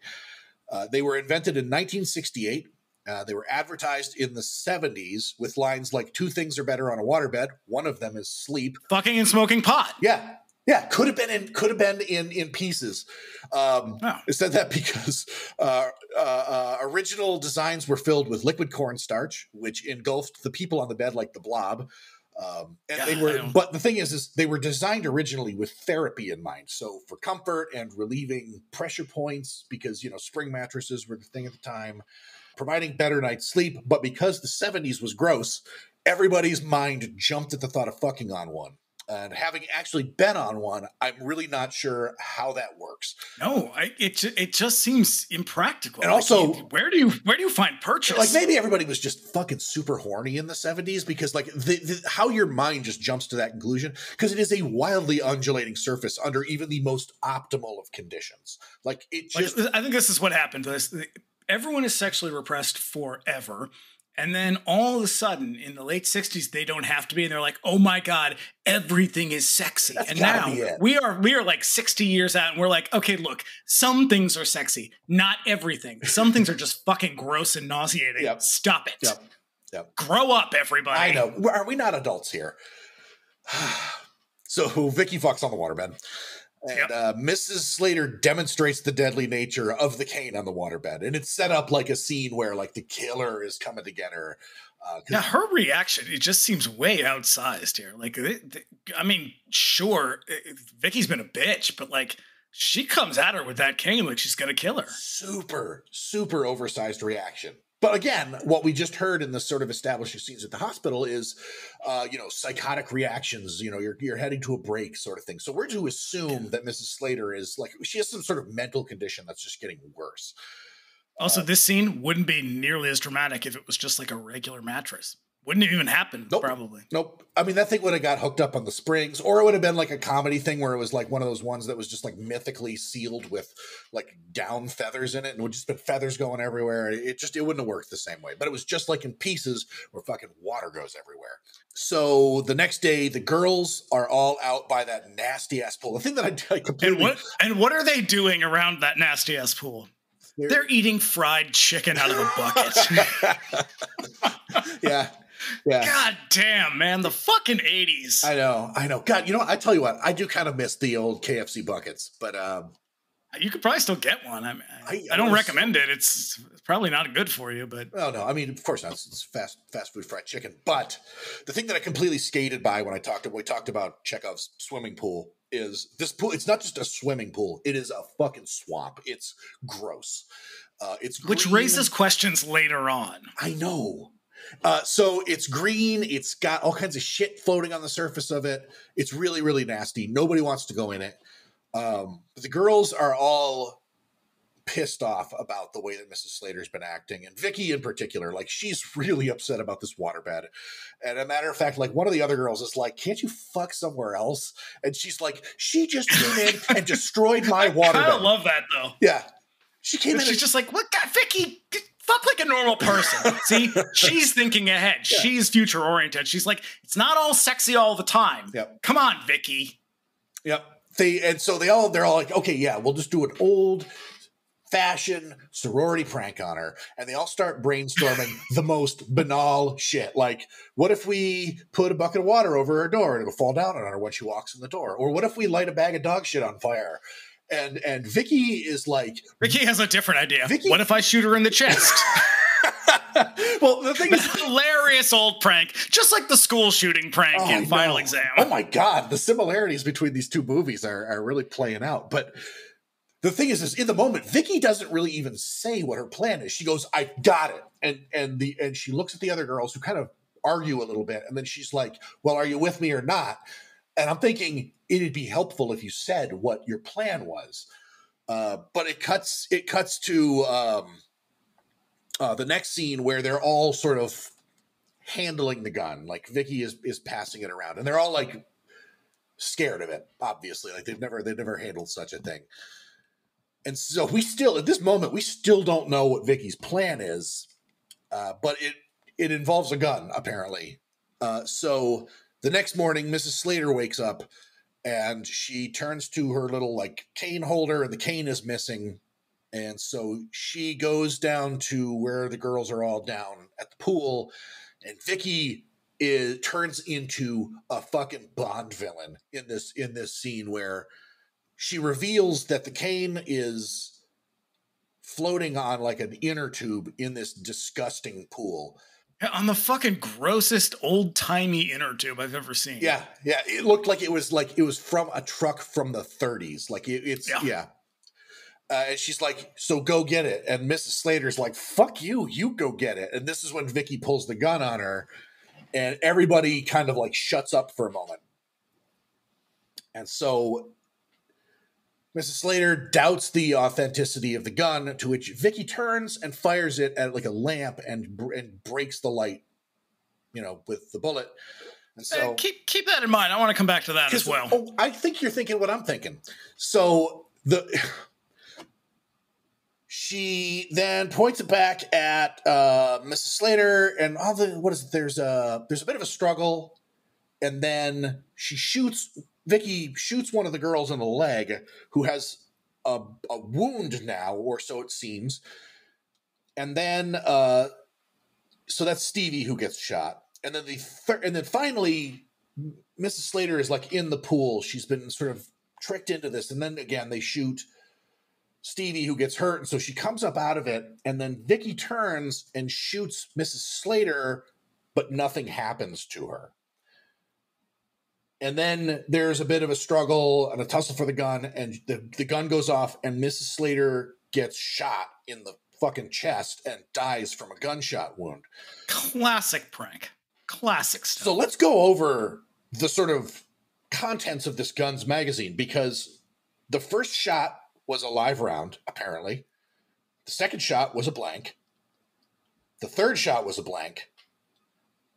Uh, they were invented in 1968. Uh, they were advertised in the 70s with lines like two things are better on a waterbed. One of them is sleep. fucking and smoking pot. Yeah. Yeah, could have been in could have been in in pieces. Um, Oh. I said that because uh, uh, uh, original designs were filled with liquid cornstarch, which engulfed the people on the bed like the blob. Um, and they God, I were, but the thing is, is they were designed originally with therapy in mind. So for comfort and relieving pressure points, because you know spring mattresses were the thing at the time, providing better night's sleep. But because the '70s was gross, everybody's mind jumped at the thought of fucking on one. And having actually been on one, I'm really not sure how that works. No, I, it it just seems impractical. And Like, also- where do you where do you find purchase? Like maybe everybody was just fucking super horny in the 70s because like the, the how your mind just jumps to that conclusion because it is a wildly undulating surface under even the most optimal of conditions. Like it Like, just I think this is what happened. This everyone is sexually repressed forever. And then all of a sudden, in the late '60s, they don't have to be, and they're like, "Oh my god, everything is sexy." That's and now we are we are like 60 years out, and we're like, "Okay, look, some things are sexy, not everything. Some things are just fucking gross and nauseating. Yep. Stop it. Yep. Yep. Grow up, everybody." I know. Are we not adults here? so Vicky fucks on the waterbed. And Yep. uh, Mrs. Slater demonstrates the deadly nature of the cane on the waterbed. And it's set up like a scene where like the killer is coming to get her. Uh, Now her reaction, it just seems way outsized here. Like, it- it- I mean, sure, it- Vicky's been a bitch, but like, she comes at her with that cane like she's gonna kill her. super, super oversized reaction. But again, what we just heard in the sort of establishing scenes at the hospital is, uh, you know, psychotic reactions. You know, you're you're heading to a break, sort of thing. So we're to assume that Mrs. Slater is like she has some sort of mental condition that's just getting worse. Also, this scene wouldn't be nearly as dramatic if it was just like a regular mattress. Wouldn't have even happened, Nope. probably. Nope. I mean, that thing would have got hooked up on the springs, or it would have been like a comedy thing where it was like one of those ones that was just like mythically sealed with like down feathers in it, and would just been feathers going everywhere. It just it wouldn't have worked the same way. But it was just like in pieces where fucking water goes everywhere. So the next day, the girls are all out by that nasty ass pool. The thing that I, I completely And what and what are they doing around that nasty ass pool? They're- They're eating fried chicken out of a bucket. yeah, yeah. God damn, man, the fucking 80s. I know, I know. God, you know. I tell you what, I do kind of miss the old KFC buckets, but um, you could probably still get one. I, mean, I, I- don't I was- recommend it. It's, it's probably not good for you, but oh no, I mean, of course not. It's it's fast fast food fried chicken. But the thing that I completely skated by when I talked when we talked about Chekhov's swimming pool is this pool. It's not just a swimming pool; it is a fucking swamp. It's gross. Uh, it's which green. raises questions later on. I know. Uh, so it's green. It's got all kinds of shit floating on the surface of it. It's really, really nasty. Nobody wants to go in it. Um, the girls are all pissed off about the way that Mrs. Slater's been acting, and Vicky in particular. Like she's really upset about this waterbed. And a matter of fact, like one of the other girls is like, "Can't you fuck somewhere else?" And she's like, "She just came in and destroyed my I waterbed." love that though. yeah, she came in. She's and just like, "What, God, Vicky? Fuck like a normal person." See, she's thinking ahead. Yeah. She's future oriented. She's like, "It's not all sexy all the time." Yep. Come on, Vicky. Yep. They and so they all they're all like, okay, yeah, we'll just do an old fashion sorority prank on her. And they all start brainstorming the most banal shit. Like, what if we put a bucket of water over her door and it'll fall down on her when she walks in the door? Or what if we light a bag of dog shit on fire? And and Vicky is like, Vicky has a different idea. Vicky- What if I shoot her in the chest? well, the thing is, Hilarious old prank, just like the school shooting prank Oh, in I Final. Exam. Oh my god, the similarities between these two movies are, are really playing out. But the thing is, is in the moment, Vicky doesn't really even say what her plan is. She goes, "I got it," and and the and she looks at the other girls who kind of argue a little bit, and then she's like, "Well, are you with me or not?" And I'm thinking it'd be helpful if you said what your plan was. Uh, but it cuts it cuts to um, uh, the next scene where they're all sort of handling the gun. Like Vicky is is passing it around, and they're all like scared of it. Obviously, like they've never they've never handled such a thing. And so we still at this moment we still don't know what Vicky's plan is, uh, but it it involves a gun apparently. Uh, so the next morning, Mrs. Slater wakes up and she turns to her little like cane holder, and the cane is missing. And so she goes down to where the girls are all down at the pool, and Vicky is turns into a fucking Bond villain in this in this scene where she reveals that the cane is floating on like an inner tube in this disgusting pool. On the fucking grossest old timey inner tube I've ever seen. Yeah, yeah. It looked like it was like it was from a truck from the 30s. Like it, it's yeah. Yeah. Uh, and she's like, "So go get it." And Mrs. Slater's like, "Fuck you, you go get it." And this is when Vicky pulls the gun on her, and everybody kind of like shuts up for a moment. And so Mrs. Slater doubts the authenticity of the gun, to which Vicky turns and fires it at like a lamp and br- and breaks the light, you know, with the bullet. And Uh, so keep keep that in mind. I want to come back to that as well. Oh, I think you're thinking what I'm thinking. So the she then points it back at uh, Mrs. Slater, and all the what is it? There's a there's a bit of a struggle, and then she shoots. Vicky shoots one of the girls in the leg, who has a, a wound now, or so it seems. And then, uh, so that's Stevie who gets shot, and then the third, and then finally, Mrs. Slater is like in the pool. She's been sort of tricked into this. And then again, they shoot Stevie who gets hurt. And so she comes up out of it. And then Vicky turns and shoots Mrs. Slater, but nothing happens to her. And then there's a bit of a struggle and a tussle for the gun. And the, the gun goes off, and Mrs. Slater gets shot in the fucking chest and dies from a gunshot wound. Classic prank. Classic stuff. So let's go over the sort of contents of this Guns magazine because the first shot was a live round, apparently. The second shot was a blank. The third shot was a blank.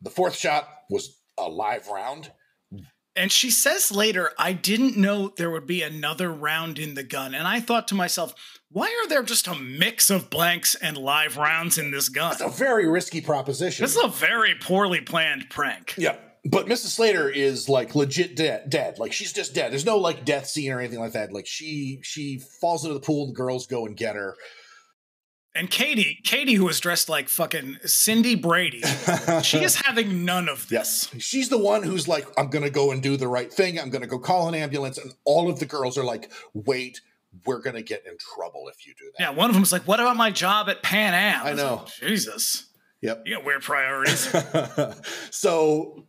The fourth shot was a live round. And she says later, I didn't know there would be another round in the gun. And I thought to myself, why are there just a mix of blanks and live rounds in this gun? It's a very risky proposition. This is a very poorly planned prank. Yeah. But Mrs. Slater is like legit dead. Dead. Like she's just dead. There's no like death scene or anything like that. Like she she falls into the pool and the girls go and get her. And Katie, Katie, who was dressed like fucking Cindy Brady, she is having none of this. Yes. She's the one who's like, I'm going to go and do the right thing. I'm going to go call an ambulance. And all of the girls are like, wait, we're going to get in trouble if you do that. Yeah, one of them's like, "What about my job at Pan Am?" I was know. like, Jesus, Yep. you got weird priorities. so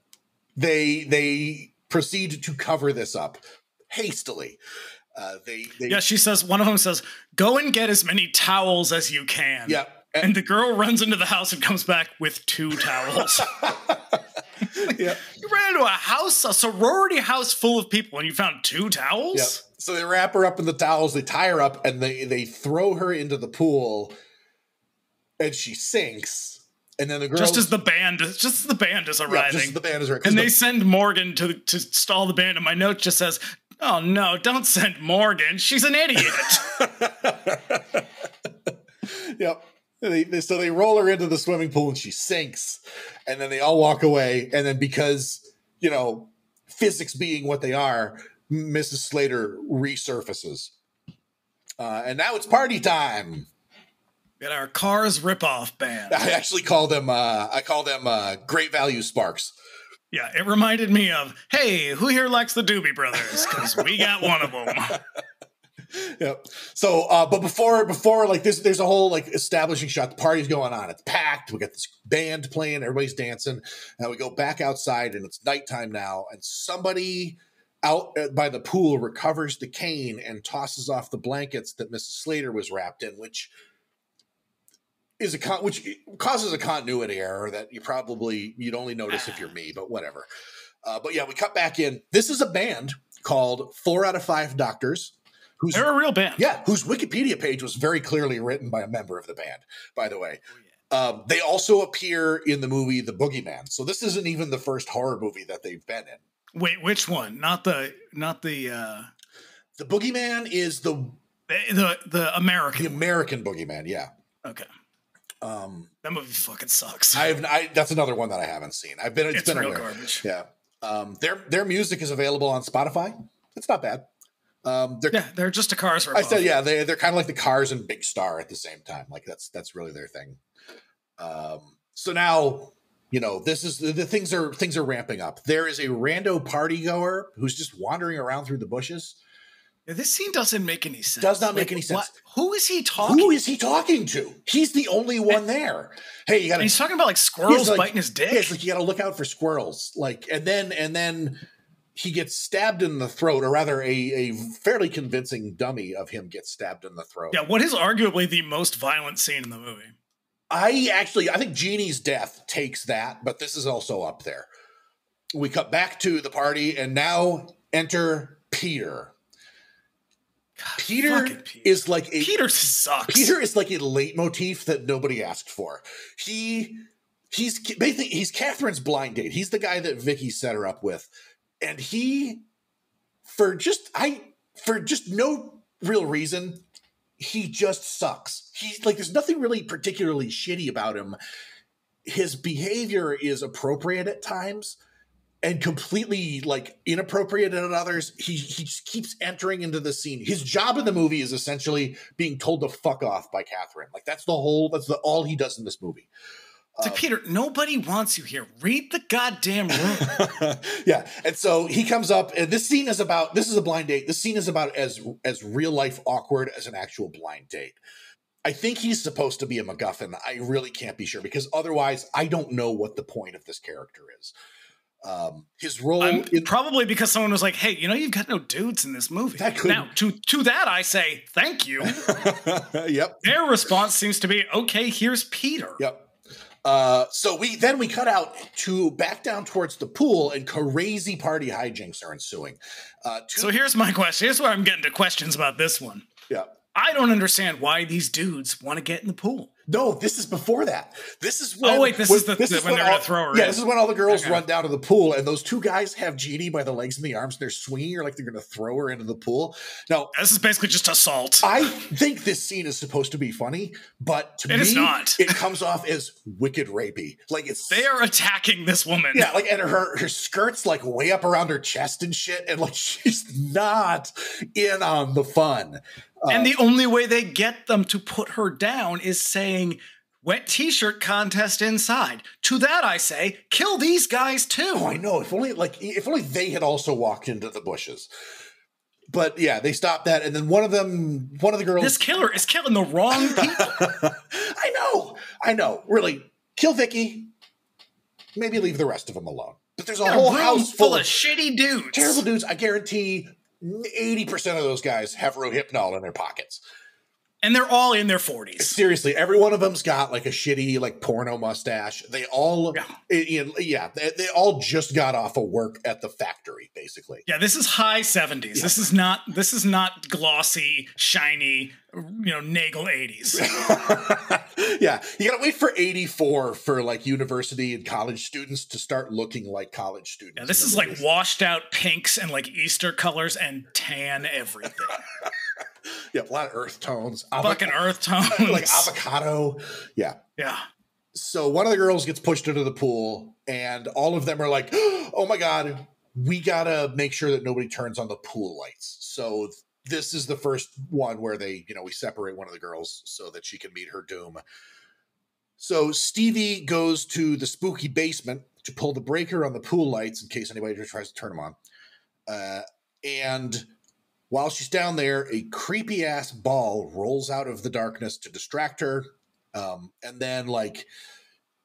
they they proceed to cover this up hastily. Uh, they, they yeah, she says. One of them says, "Go and get as many towels as you can." yeah. And the girl runs into the house and comes back with two towels. yeah. you ran into a house, a sorority house full of people, and you found two Yep. towels? So they wrap her up in the towels, they tie her up, and they they throw her into the pool, and she sinks. And then the girl just as the band, just as the band is yeah, arriving, just as the band is arriving. and they send Morgan to to stall the band. And my note just says, "Oh no, don't send Morgan. She's an idiot." yep. They, they, so they roll her into the swimming pool and she sinks, and then they all walk away. And then because you know physics being what they are, Mrs. Slater resurfaces, uh, and now it's party time. Get our cars ripoff band. I actually call them. Uh, I call them uh, Great Value Sparks. Yeah, it reminded me of, hey, who here likes the Doobie Brothers? Because we got one of them. yep. So, uh, but before before like this, there's a whole like establishing shot. The party's going on. It's packed. We got this band playing. Everybody's dancing. And we go back outside, and it's nighttime now. And somebody out uh, by the pool recovers the cane and tosses off the blankets that Mrs. Slater was wrapped in, which is a con- which causes a continuity error that you probably you'd only notice if you're me, but whatever. Uh, but yeah, we cut back in. This is a band called Four Out of Five Doctors. Who's They're a real band. yeah, whose Wikipedia page was very clearly written by a member of the band, by the way. Um, they also appear in the movie The Boogeyman. So this isn't even the first horror movie that they've been in. Wait, which one? Not the not the uh The Boogeyman is the the the, the the American. American Boogeyman, yeah. okay. Um, That movie fucking sucks. I've I, that's another one that I haven't seen. I've been it's it's been real garbage. Yeah. Um, their their music is available on Spotify. It's not bad. Um, they're Yeah, they're just a cars. I said, yeah, they they're kind of like the Cars and Big Star at the same time. Like that's that's really their thing. Um, so now, you know, this is the, the things are things are ramping up. There is a rando party goer who's just wandering around through the bushes. This scene doesn't make any sense. Does not make any sense. Who is he talking? Who is he talking to? He's the only one there. Hey, you got. to he's talking about like squirrels like- biting his dick. Yeah, it's like you got to look out for squirrels. Like, and then and then he gets stabbed in the throat, or rather, a a fairly convincing dummy of him gets stabbed in the throat. yeah, what is arguably the most violent scene in the movie? I actually, I think Jeannie's death takes that, but this is also up there. We cut back to the party, and now enter Peter. Peter Peter. is like a Peter sucks. Peter is like a leitmotif that nobody asked for. He he's basically he's Catherine's blind date. He's the guy that Vicky set her up with, and he for just I for just no real reason he just sucks. He's like there's nothing really particularly shitty about him. His behavior is appropriate at times and completely like inappropriate at others. He he just keeps entering into the scene. His job in the movie is essentially being told to fuck off by Catherine. Like that's the whole that's the all he does in this movie. It's like, uh, Peter, nobody wants you here. Read the goddamn room. yeah, and so he comes up, and this scene is about this is a blind date. This scene is about as as real life awkward as an actual blind date. I think he's supposed to be a MacGuffin. I really can't be sure because otherwise, I don't know what the point of this character is. Um, his role, I'm- in- probably because someone was like, "Hey, you know, you've got no dudes in this movie." That could- now, to to that, I say thank you. yep, Their response seems to be, "Okay, here's Peter." Yep. Uh, so we then we cut out to back down towards the pool, and crazy party hijinks are ensuing. Uh, two, So here's my question. Here's where I'm getting to questions about this one. yeah. I don't understand why these dudes want to get in the pool. No, this is before that. This is when. Oh, wait, this is the- the- when they're all, gonna throw her Yeah, in. this is when all the girls Okay. run down to the pool, and those two guys have Jeannie by the legs and the arms, and they're swinging her like they're going to throw her into the pool. Now, This is basically just assault. I think this scene is supposed to be funny, but to It me, is not. it comes off as wicked rapey. Like it's they are attacking this woman. Yeah, like and her her skirt's like way up around her chest and shit, and like she's not in on the fun. Uh, and the only way they get them to put her down is saying, wet t shirt contest inside. To that, I say, kill these guys too. Oh, I know. If only like if only they had also walked into the bushes. But yeah, they stopped that, and then one of them, one of the girls. This killer is killing the wrong people. I know, I know. Really, kill Vicky. Maybe leave the rest of them alone. But there's a a whole house full of shitty dudes. terrible dudes. I guarantee eighty percent of those guys have Rohypnol in their pockets. And they're all in their 40s. Seriously, every one of them's got like a shitty like porno mustache. They all, Yeah. yeah, yeah they, they all just got off of work at the factory, basically. Yeah, this is high 70s. This is not this is not glossy, shiny, you know, Nagel 80s. yeah, you gotta wait for '84 for like university and college students to start looking like college students. Yeah, this is like washed out pinks and like Easter colors and tan everything. yeah, a lot of earth tones, Avo- Fucking earth tones. like avocado. Yeah. yeah. So one of the girls gets pushed into the pool, and all of them are like, "Oh my god, we gotta make sure that nobody turns on the pool lights." So this is the first one where they, you know, we separate one of the girls so that she can meet her doom. So Stevie goes to the spooky basement to pull the breaker on the pool lights in case anybody tries to turn them on. Uh, and while she's down there, a creepy ass ball rolls out of the darkness to distract her. Um, and then, like,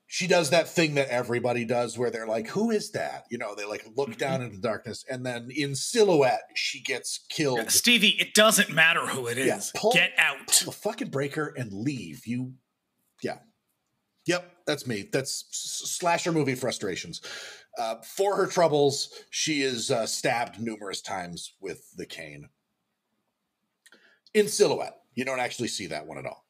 she does that thing that everybody does where they're like, Who is that? You know, they like look down into the darkness, and then in silhouette, she gets killed. Stevie, it doesn't matter who it is. Yeah, pull- Get out. Pull the fucking breaker and leave. You, yeah. Yep, that's me. That's slasher movie frustrations. Uh, for her troubles, she is uh, stabbed numerous times with the cane. In silhouette, you don't actually see that one at all.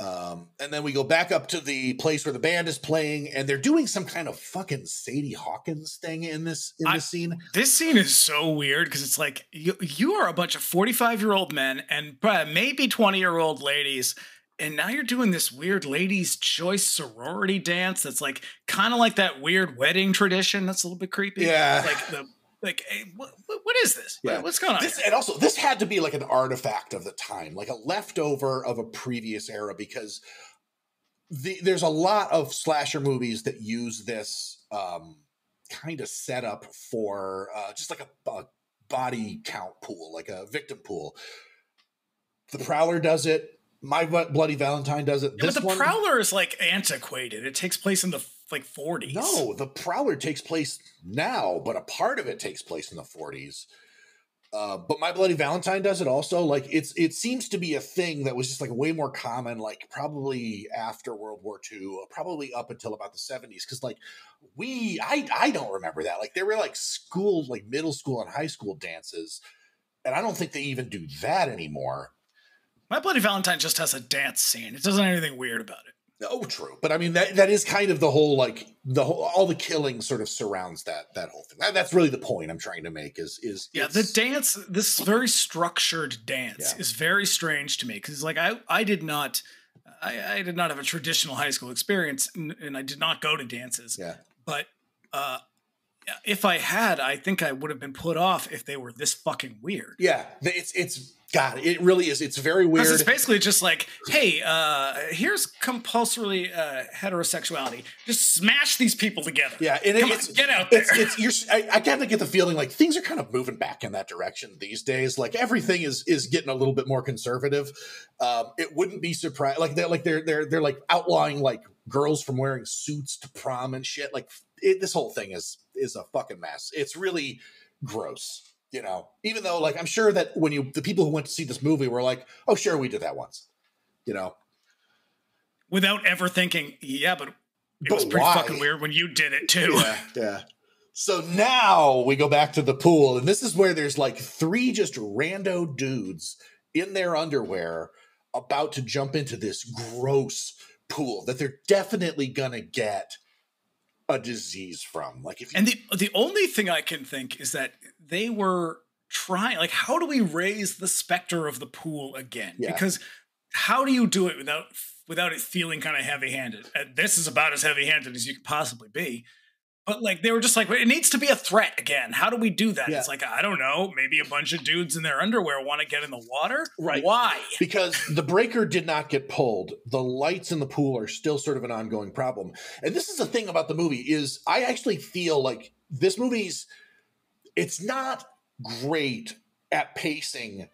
Um, and then we go back up to the place where the band is playing, and they're doing some kind of fucking Sadie Hawkins thing in this in I- this scene. This scene is so weird because it's like you, you are a bunch of 45 year old men and maybe 20 year old ladies. And now you're doing this weird ladies' choice sorority dance that's like kind of like that weird wedding tradition that's a little bit creepy. Yeah. Like the like what, what is this? Yeah. What's going on? This, and also, this had to be like an artifact of the time, like a leftover of a previous era, because the, there's a lot of slasher movies that use this um, kind of setup for uh, just like a, a body count pool, like a victim pool. The Prowler does it. My Bloody Valentine does it. Yeah, this but the one, Prowler is like antiquated. It takes place in the like 40s. No, the Prowler takes place now, but a part of it takes place in the 40s. Uh, but My Bloody Valentine does it also. Like it's it seems to be a thing that was just like way more common, like probably after World War II, probably up until about the 70s. Cause like we I I don't remember that. Like there were like school, like middle school and high school dances. And I don't think they even do that anymore. My Bloody Valentine just has a dance scene. It doesn't have anything weird about it. Oh, true. But I mean that that is kind of the whole like the whole all the killing sort of surrounds that that whole thing. That, that's really the point I'm trying to make is is Yeah, the dance, this very structured dance Yeah. is very strange to me because, like, I I did not, I, I did not have a traditional high school experience, and, and I did not go to dances. yeah. But uh, if I had, I think I would have been put off if they were this fucking weird. Yeah, it's it's God, it really is. It's very weird. It's basically just like, hey, uh, here's compulsory uh, heterosexuality. Just smash these people together. yeah, and Come it's on, get out there. It's, it's you're. I, I kind of get the feeling like things are kind of moving back in that direction these days. Like everything is is getting a little bit more conservative. Um, it wouldn't be surprised. Like they're like they're they're they're like outlawing like girls from wearing suits to prom and shit. Like it, this whole thing is is a fucking mess. It's really gross. You know, even though like I'm sure that when you the people who went to see this movie were like, oh sure we did that once. You know, Without ever thinking, yeah, but it But was pretty why? fucking weird when you did it too. Yeah, yeah. So now we go back to the pool, and this is where there's like three just rando dudes in their underwear about to jump into this gross pool that they're definitely gonna get a disease from. Like if you, And the the only thing I can think is that they were trying like how do we raise the specter of the pool again? Yeah. Because how do you do it without without it feeling kind of heavy-handed? And this is about as heavy-handed as you could possibly be. But like they were just like, it needs to be a threat again. How do we do that? Yeah. It's like I don't know. Maybe a bunch of dudes in their underwear want to get in the water. Right. Why? because the breaker did not get pulled the lights in the pool are still sort of an ongoing problem and this is the thing about the movie is i actually feel like this movie's it's not great at pacing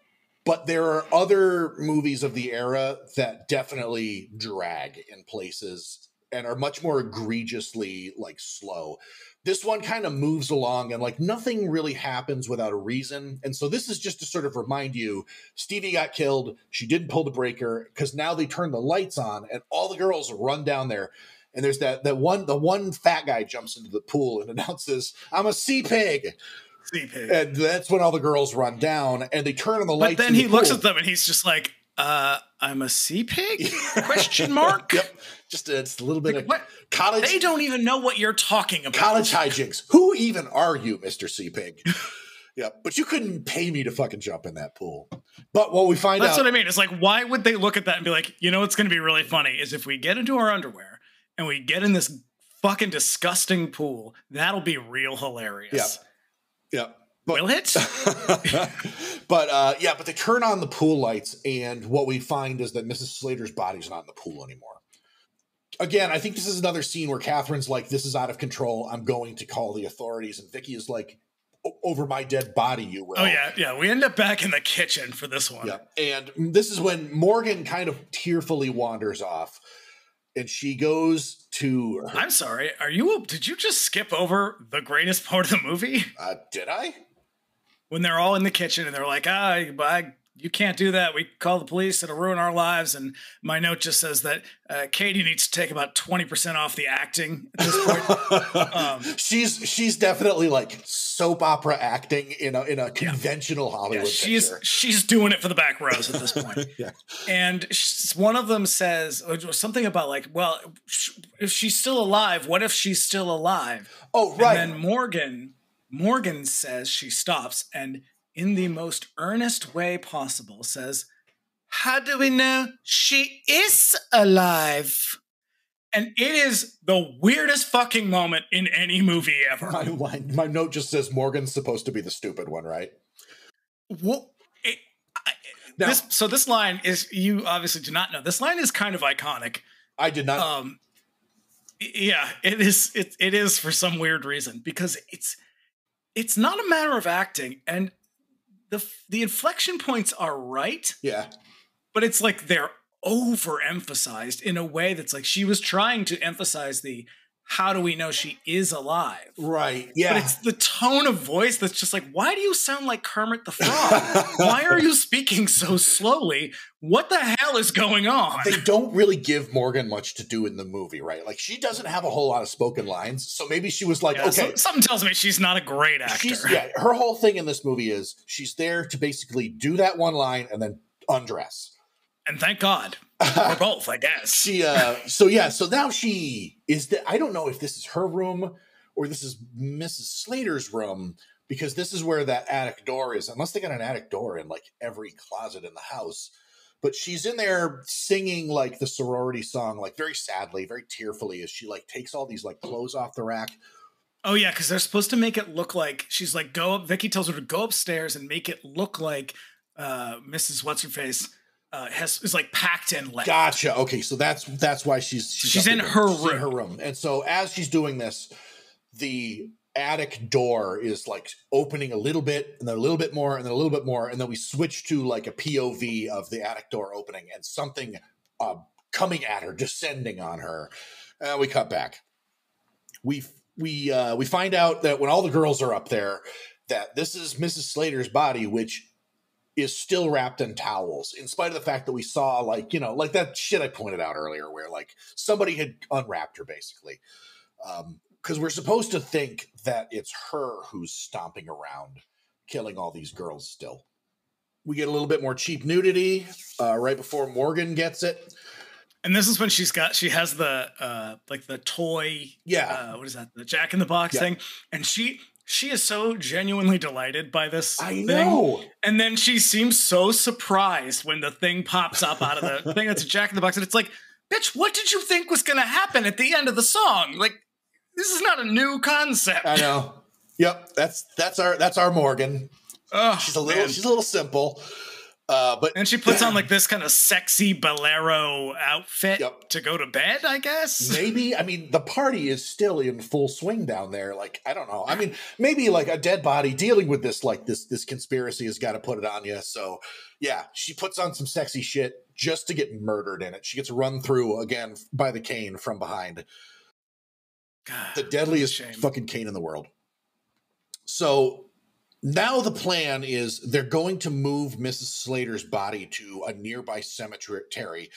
but there are other movies of the era that definitely drag in places and are much more egregiously like slow this one kind of moves along and like nothing really happens without a reason. And so this is just to sort of remind you Stevie got killed. She didn't pull the breaker because now they turn the lights on and all the girls run down there. And there's that that one the one fat guy jumps into the pool and announces, "I'm a sea pig." Sea pig. And that's when all the girls run down and they turn on the lights. But then he looks pool. at them and he's just like, uh, I'm a sea pig? Question mark? Yep, just a, just a little bit Like, of what? college They don't even know what you're talking about. college hijinks. Who even are you, Mister Sea Pig? yeah, but you couldn't pay me to fucking jump in that pool. But what we find That's out, what I mean. It's like, why would they look at that and be like, you know what's going to be really funny is if we get into our underwear and we get in this fucking disgusting pool, that'll be real hilarious. yeah, but Will it? but uh, yeah, but they turn on the pool lights, and what we find is that Mrs. Slater's body's not in the pool anymore. Again, I think this is another scene where Catherine's like, "This is out of control. I'm going to call the authorities," and Vicky is like, "Over my dead body, you will." Oh yeah, yeah. We end up back in the kitchen for this one. Yeah. And this is when Morgan kind of tearfully wanders off and she goes to her. I'm sorry. Are you? Did you just skip over the greatest part of the movie Uh, did I? When they're all in the kitchen and they're like, ah, I, you can't do that. We call the police. It'll ruin our lives. And my note just says that uh, Katie needs to take about twenty percent off the acting at this point. um, she's she's definitely like soap opera acting in a in a conventional yeah, Hollywood she's picture. she's doing it for the back rows at this point. Yeah. And one of them says something about like, well, if she's still alive, what if she's still alive? Oh right. And then Morgan, Morgan says she stops and in the most earnest way possible says, How do we know she is alive? And it is the weirdest fucking moment in any movie ever. my, my, my note just says Morgan's supposed to be the stupid one, right? What? It, I, Now- this, so this line is you obviously do not know. This line is kind of iconic. I did not. Um, yeah, it is. It, it is for some weird reason because it's it's not a matter of acting, and the the inflection points are right, yeah. but it's like they're overemphasized in a way that's like she was trying to emphasize the how do we know she is alive. Right. Yeah. But it's the tone of voice that's just like, why do you sound like Kermit the Frog? why are you speaking so slowly? What the hell is going on? they don't really give Morgan much to do in the movie, right? Like she doesn't have a whole lot of spoken lines, so maybe she was like, Yeah, okay, so- something tells me she's not a great actor. she's yeah. Her whole thing in this movie is she's there to basically do that one line and then undress. And thank God. Or both, I guess. She uh so yeah, so now she is the I don't know if this is her room or this is Mrs. Slater's room because this is where that attic door is. Unless they got an attic door in like every closet in the house. But she's in there singing like the sorority song, like very sadly, very tearfully, as she like takes all these like clothes off the rack. Oh yeah, because they're supposed to make it look like she's like go up. Vicky tells her to go upstairs and make it look like uh, Mrs. What's her face uh, has is like packed in lead. Gotcha. Okay, so that's that's why she's she's, She's in her She's in her room. And so as she's doing this, the attic door is like opening a little bit and then a little bit more and then a little bit more and then we switch to like a POV of the attic door opening and something uh, coming at her, descending on her. Uh, we cut back. We we uh, we find out that when all the girls are up there, that this is Mrs. Slater's body, which is still wrapped in towels, in spite of the fact that we saw, like, you know, like that shit I pointed out earlier, where like somebody had unwrapped her basically. Because we're supposed to think that it's her who's stomping around, killing all these girls still. We get a little bit more cheap nudity uh, right before Morgan gets it. And this is when she's got she has the uh like the toy Yeah. uh what is that the Jack in the Box Yeah. thing, and she she is so genuinely delighted by this. I thing. know. And then she seems so surprised when the thing pops up out of the thing that's a Jack in the Box, and it's like, bitch, what did you think was going to happen at the end of the song? Like, this is not a new concept. I know. Yep, that's that's our that's our Morgan. Ugh, She's a little man. she's a little simple, uh, but and she puts on like this kind of sexy bolero outfit Yep. to go to bed, I guess. maybe I mean the party is still in full swing down there. Like I don't know. I mean maybe like a dead body dealing with this like this this conspiracy has got to put it on you. So yeah, she puts on some sexy shit just to get murdered in it. She gets run through again by the cane from behind. God, the deadliest fucking cane in the world. So now the plan is they're going to move Mrs. Slater's body to a nearby cemetery. Terry.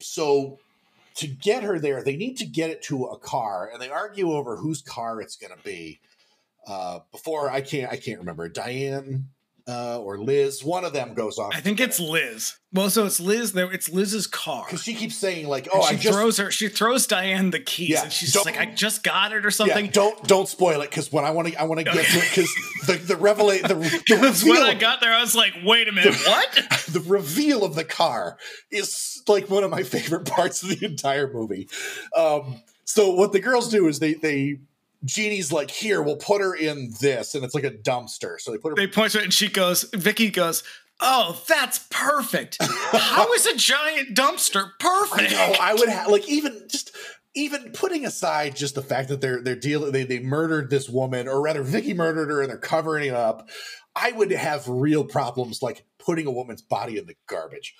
So to get her there, they need to get it to a car, and they argue over whose car it's going to be. Uh, before I can't, I can't remember Diane uh, or Liz. One of them goes off I think it's Liz. Well, so it's Liz. There, it's Liz's car. because she keeps saying like, And "Oh, she I just throws her. She throws Diane the keys, Yeah, and she's just like, "I just got it" or Yeah, something. don't don't spoil it because when I want to I want to get to it because the the revelate the, the Because when I got there, I was like, "Wait a minute, what?" the reveal of the car is like one of my favorite parts of the entire movie. Um, so what the girls do is they they Jeannie's like, here, we'll put her in this, and it's like a dumpster. So they put her. they point to it, and she goes. Vicky goes, "Oh, that's perfect. How is a giant dumpster I perfect?" know. I would have like even just even putting aside just the fact that they're they're dealing they they murdered this woman, or rather, Vicky murdered her, and they're covering it up. I would have real problems like putting a woman's body in the garbage.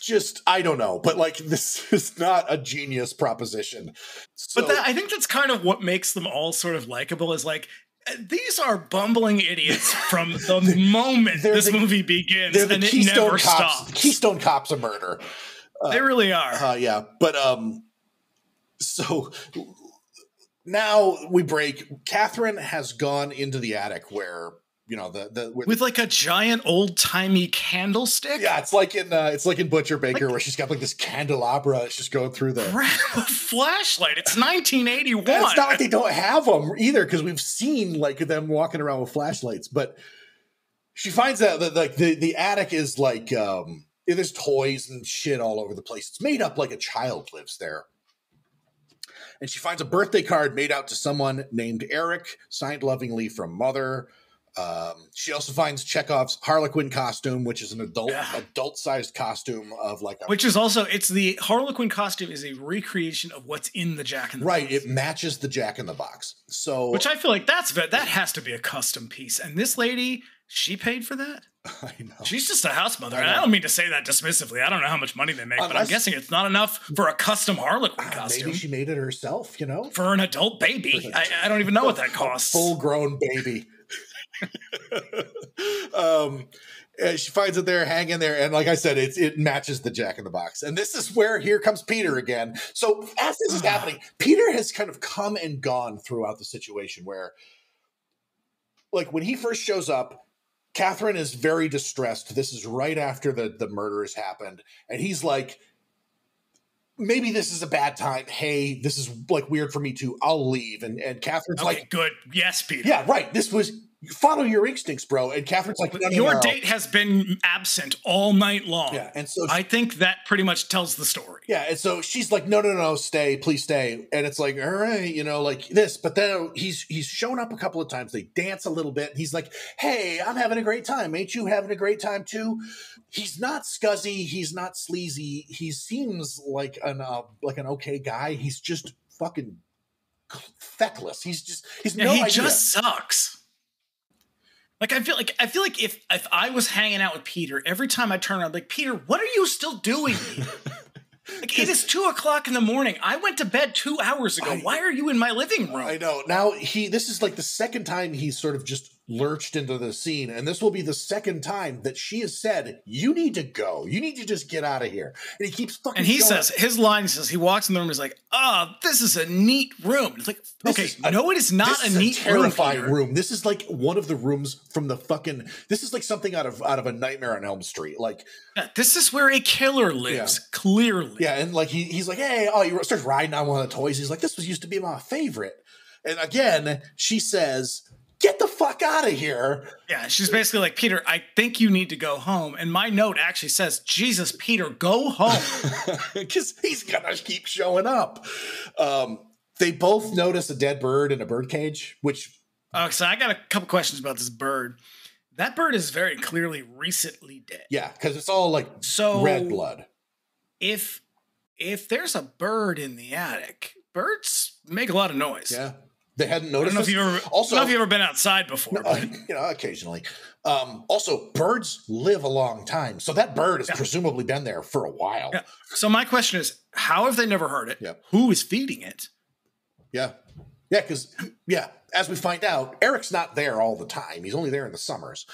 Just I don't know, but like this is not a genius proposition. So, But that, I think that's kind of what makes them all sort of likable. Is like uh, these are bumbling idiots from the moment this the- movie begins, they're the and it Keystone never cops. stops. Keystone cops of murder. they really are. Uh, yeah, but um, so now we break. Catherine has gone into the attic where you know the the where with like a giant old timey candlestick. yeah, it's like in uh, it's like in Butcher Baker where she's got like this candelabra. It's just going through the. Flashlight. It's 1981. It's not like they don't have them either because we've seen like them walking around with flashlights. But she finds out that like the the attic is like um there's toys and shit all over the place. It's made up like a child lives there. And she finds a birthday card made out to someone named Eric, signed lovingly from mother. Um, she also finds Chekhov's Harlequin costume, which is an adult Yeah. adult sized costume of like a Which is also it's the Harlequin costume is a recreation of what's in the Jack in the right. Box. It matches the Jack in the Box. So Which I feel like that's that has to be a custom piece. And this lady, she paid for that. I know. She's just a house mother. I And I don't mean to say that dismissively. I don't know how much money they make, but I'm guessing it's not enough for a custom Harlequin Ah, costume Maybe she made it herself, you know? for an adult baby. I, I don't even know what that costs. Full grown baby. Um, and she finds it there, hanging there, and like I said, it's it matches the Jack in the Box. And this is where here comes Peter again. So as this is happening, Peter has kind of come and gone throughout the situation. Where, like, when he first shows up, Catherine is very distressed. This is right after the the murder has happened, and he's like, maybe this is a bad time. Hey, this is like weird for me too. I'll leave. And and Catherine's Okay, like, good. Yes, Peter. yeah, right. This was follow your instincts, bro. And Catherine's like, no, no, Your no. date has been absent all night long. Yeah, and so I think that pretty much tells the story. yeah, and so she's like, no, no, no, stay, please stay. And it's like, all right, you know, like this. But then he's he's shown up a couple of times. They dance a little bit. He's like, hey, I'm having a great time. Ain't you having a great time too? He's not scuzzy. He's not sleazy. He seems like an uh, like an okay guy. He's just fucking feckless. He's just he's Yeah, no he idea. just sucks. Like I feel like I feel like if if I was hanging out with Peter, every time I turn around, like Peter, what are you still doing? like it is two o'clock in the morning. I went to bed two hours ago. I- Why are you in my living room? I know. Now he this is like the second time he's sort of just lurched into the scene, and this will be the second time that she has said, "You need to go. You need to just get out of here." And he keeps fucking. and he showing says his line says he walks in the room. He's like, "Oh, this is a neat room." It's like, This okay, is a- no, it is not a is neat terrifying room. room, This is like one of the rooms from the fucking. This is like something out of out of a Nightmare on Elm Street. Like, Yeah, This is where a killer lives. Clearly, yeah, and like he he's like, "Hey, oh," he starts riding on one of the toys. He's like, "This was used to be my favorite." And again, she says, "Get the fuck out of here." Yeah, she's basically like, Peter, I think you need to go home. And my note actually says, Jesus, Peter, go home. because he's gonna keep showing up. Um, they both notice a dead bird in a bird cage, which uh, so I got a couple questions about this bird. That bird is very clearly recently dead. yeah, because it's all like So red blood. If if there's a bird in the attic, birds make a lot of noise. Yeah, they hadn't I don't noticed. know if you've ever also, I don't know if you've ever been outside before. but you know, occasionally. Um, also, birds live a long time, so that bird has Yeah. presumably been there for a while. Yeah. So my question is, how have they never heard it? Yep. Who is feeding it? Yeah. Yeah, because yeah, as we find out, Eric's not there all the time. He's only there in the summers.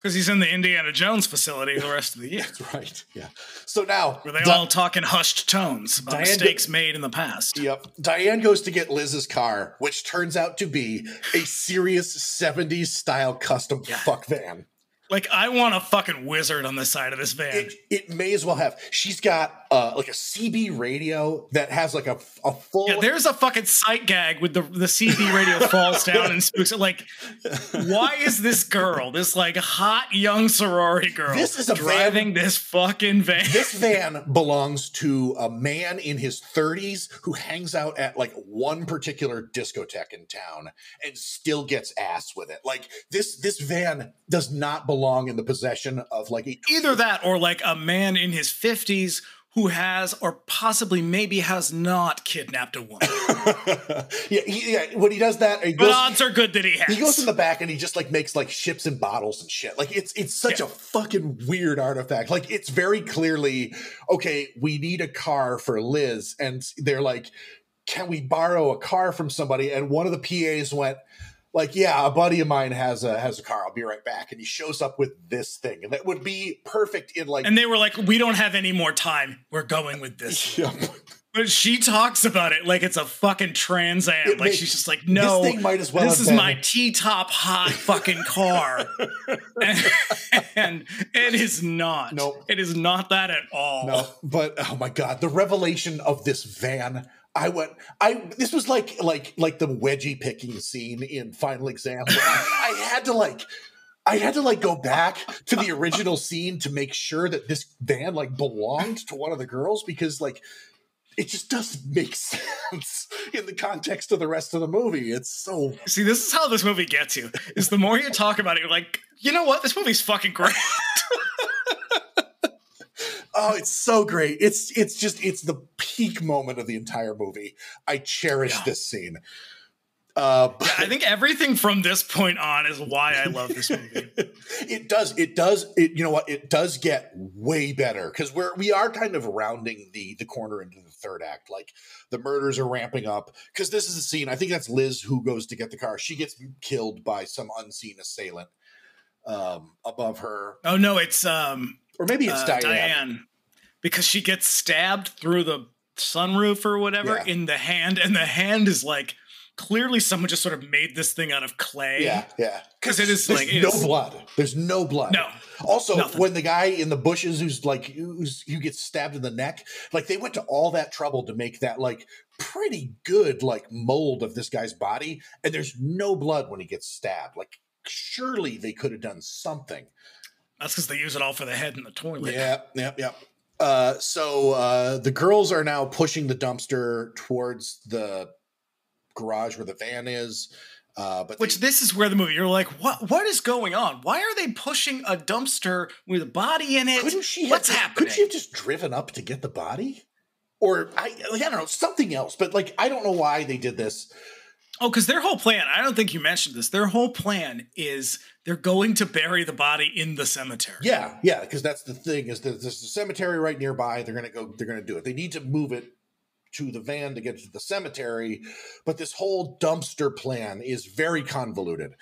Because he's in the Indiana Jones facility the rest of the year. That's right. Yeah. So now Where they Di- all talk in hushed tones about Diane- mistakes made in the past. Yep. Diane goes to get Liz's car, which turns out to be a serious 70s style custom fuck van. Like, I want a fucking wizard on the side of this van. It, it may as well have. She's got uh, like a CB radio that has like a, a full. yeah, there's a fucking sight gag with the the CB radio falls down and spooks it. Like, why is this girl, this like hot young sorority girl, This is a van- driving this fucking van? this van belongs to a man in his 30s who hangs out at like one particular discotheque in town and still gets ass with it. Like this this van does not belong in the possession of like a Either that or like a man in his 50s who has or possibly maybe has not kidnapped a woman. yeah, he, yeah, when he does that, he But goes, odds are good that he has. he goes in the back and he just like makes like ships and bottles and shit. Like it's it's such Yeah. a fucking weird artifact. Like it's very clearly okay. We need a car for Liz, and they're like, "Can we borrow a car from somebody?" And one of the PAs went. Like yeah, a buddy of mine has a has a car. I'll be right back, and he shows up with this thing, and that would be perfect in like and they were like, we don't have any more time. We're going with this. Yeah. But she talks about it like it's a fucking Trans Am. It Like makes- she's just like, no, this thing might as well this is been- my T-top hot fucking car. and, and it is not. Nope. It is not that at all. No, but oh my god, the revelation of this van. I went. I this was like like like the wedgie picking scene in Final Exam. I, I had to like. I had to like go back to the original scene to make sure that this van like belonged to one of the girls because like it just doesn't make sense in the context of the rest of the movie. It's so See, this is how this movie gets you. Is the more you talk about it, you're like, you know what? This movie's fucking great. oh, it's so great. It's it's just it's the peak moment of the entire movie. I cherish Yeah. this scene. Uh, but- I think everything from this point on is why I love this movie. it does it does it you know what it does get way better because we're we are kind of rounding the the corner into the third act like the murders are ramping up because this is a scene i think that's liz who goes to get the car she gets killed by some unseen assailant um above her Oh no, it's um or maybe it's uh, diane, Diane. Because she gets stabbed through the sunroof or whatever Yeah. in the hand, and the hand is like clearly someone just sort of made this thing out of clay. yeah yeah. Because it is There's like- it no is- blood there's no blood No, Also, Nothing. when the guy in the bushes who's like who's who gets stabbed in the neck, like they went to all that trouble to make that like pretty good like mold of this guy's body, and there's no blood when he gets stabbed. Like surely they could have done something. that's because they use it all for the head in the toilet. Yeah, yeah, yeah. Uh, so uh, the girls are now pushing the dumpster towards the garage where the van is. Uh, but Which they- this is where the movie you're like, what what is going on? Why are they pushing a dumpster with a body in it? couldn't she? What's have, happening? Couldn't she have just driven up to get the body? Or I, like, I don't know, something else. But like, I don't know why they did this. Oh, because their whole plan, I don't think you mentioned this. Their whole plan is they're going to bury the body in the cemetery. Yeah, yeah, because that's the thing is that there's a cemetery right nearby. They're gonna go. They're gonna do it. They need to move it to the van to get to the cemetery. But this whole dumpster plan is very convoluted.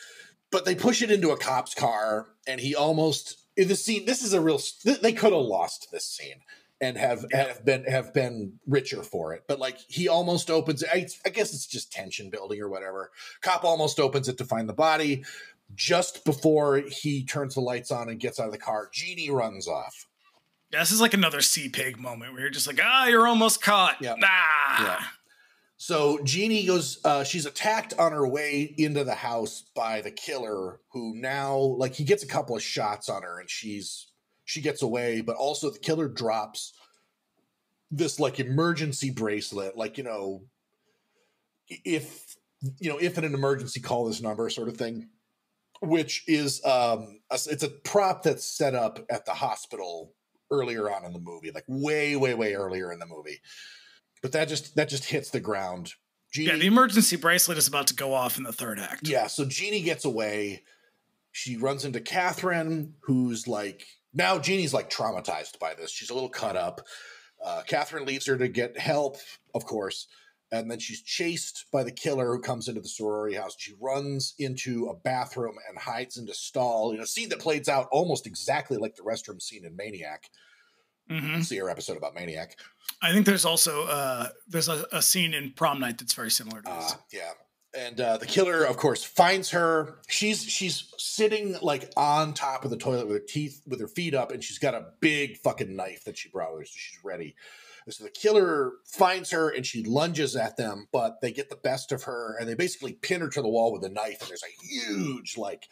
But they push it into a cop's car, and he almost in the scene. This is a real. They could have lost this scene and have have been have been richer for it. But like he almost opens. I, I guess it's just tension building or whatever. Cop almost opens it to find the body. Just before he turns the lights on and gets out of the car, Jeannie runs off. Yeah, this is like another sea pig moment where you're just like, ah, you're almost caught. Yeah. Ah. Yeah. So Jeannie goes, uh, she's attacked on her way into the house by the killer, who now, like, he gets a couple of shots on her and she's, she gets away, but also the killer drops this, like, emergency bracelet, like, you know, if, you know, if in an emergency, call this number sort of thing, which is, um, a, it's a prop that's set up at the hospital earlier on in the movie, like way, way, way earlier in the movie but that just that just hits the ground. Jeannie, Yeah, the emergency bracelet is about to go off in the third act. yeah, so Jeannie gets away. She runs into Catherine, who's like now Jeannie's like traumatized by this. She's a little cut up. Uh, Catherine leaves her to get help, of course. and then she's chased by the killer who comes into the sorority house. She runs into a bathroom and hides into a stall. You know, scene that plays out almost exactly like the restroom scene in Maniac. Mhm. See our episode about Maniac. I think there's also uh, there's a, a scene in Prom Night that's very similar to this. Uh, yeah. And uh, the killer, of course, finds her. She's she's sitting like on top of the toilet with her teeth, with her feet up, and she's got a big fucking knife that she brought with her, so she's ready. And so the killer finds her and she lunges at them, but they get the best of her and they basically pin her to the wall with a knife. And there's a huge like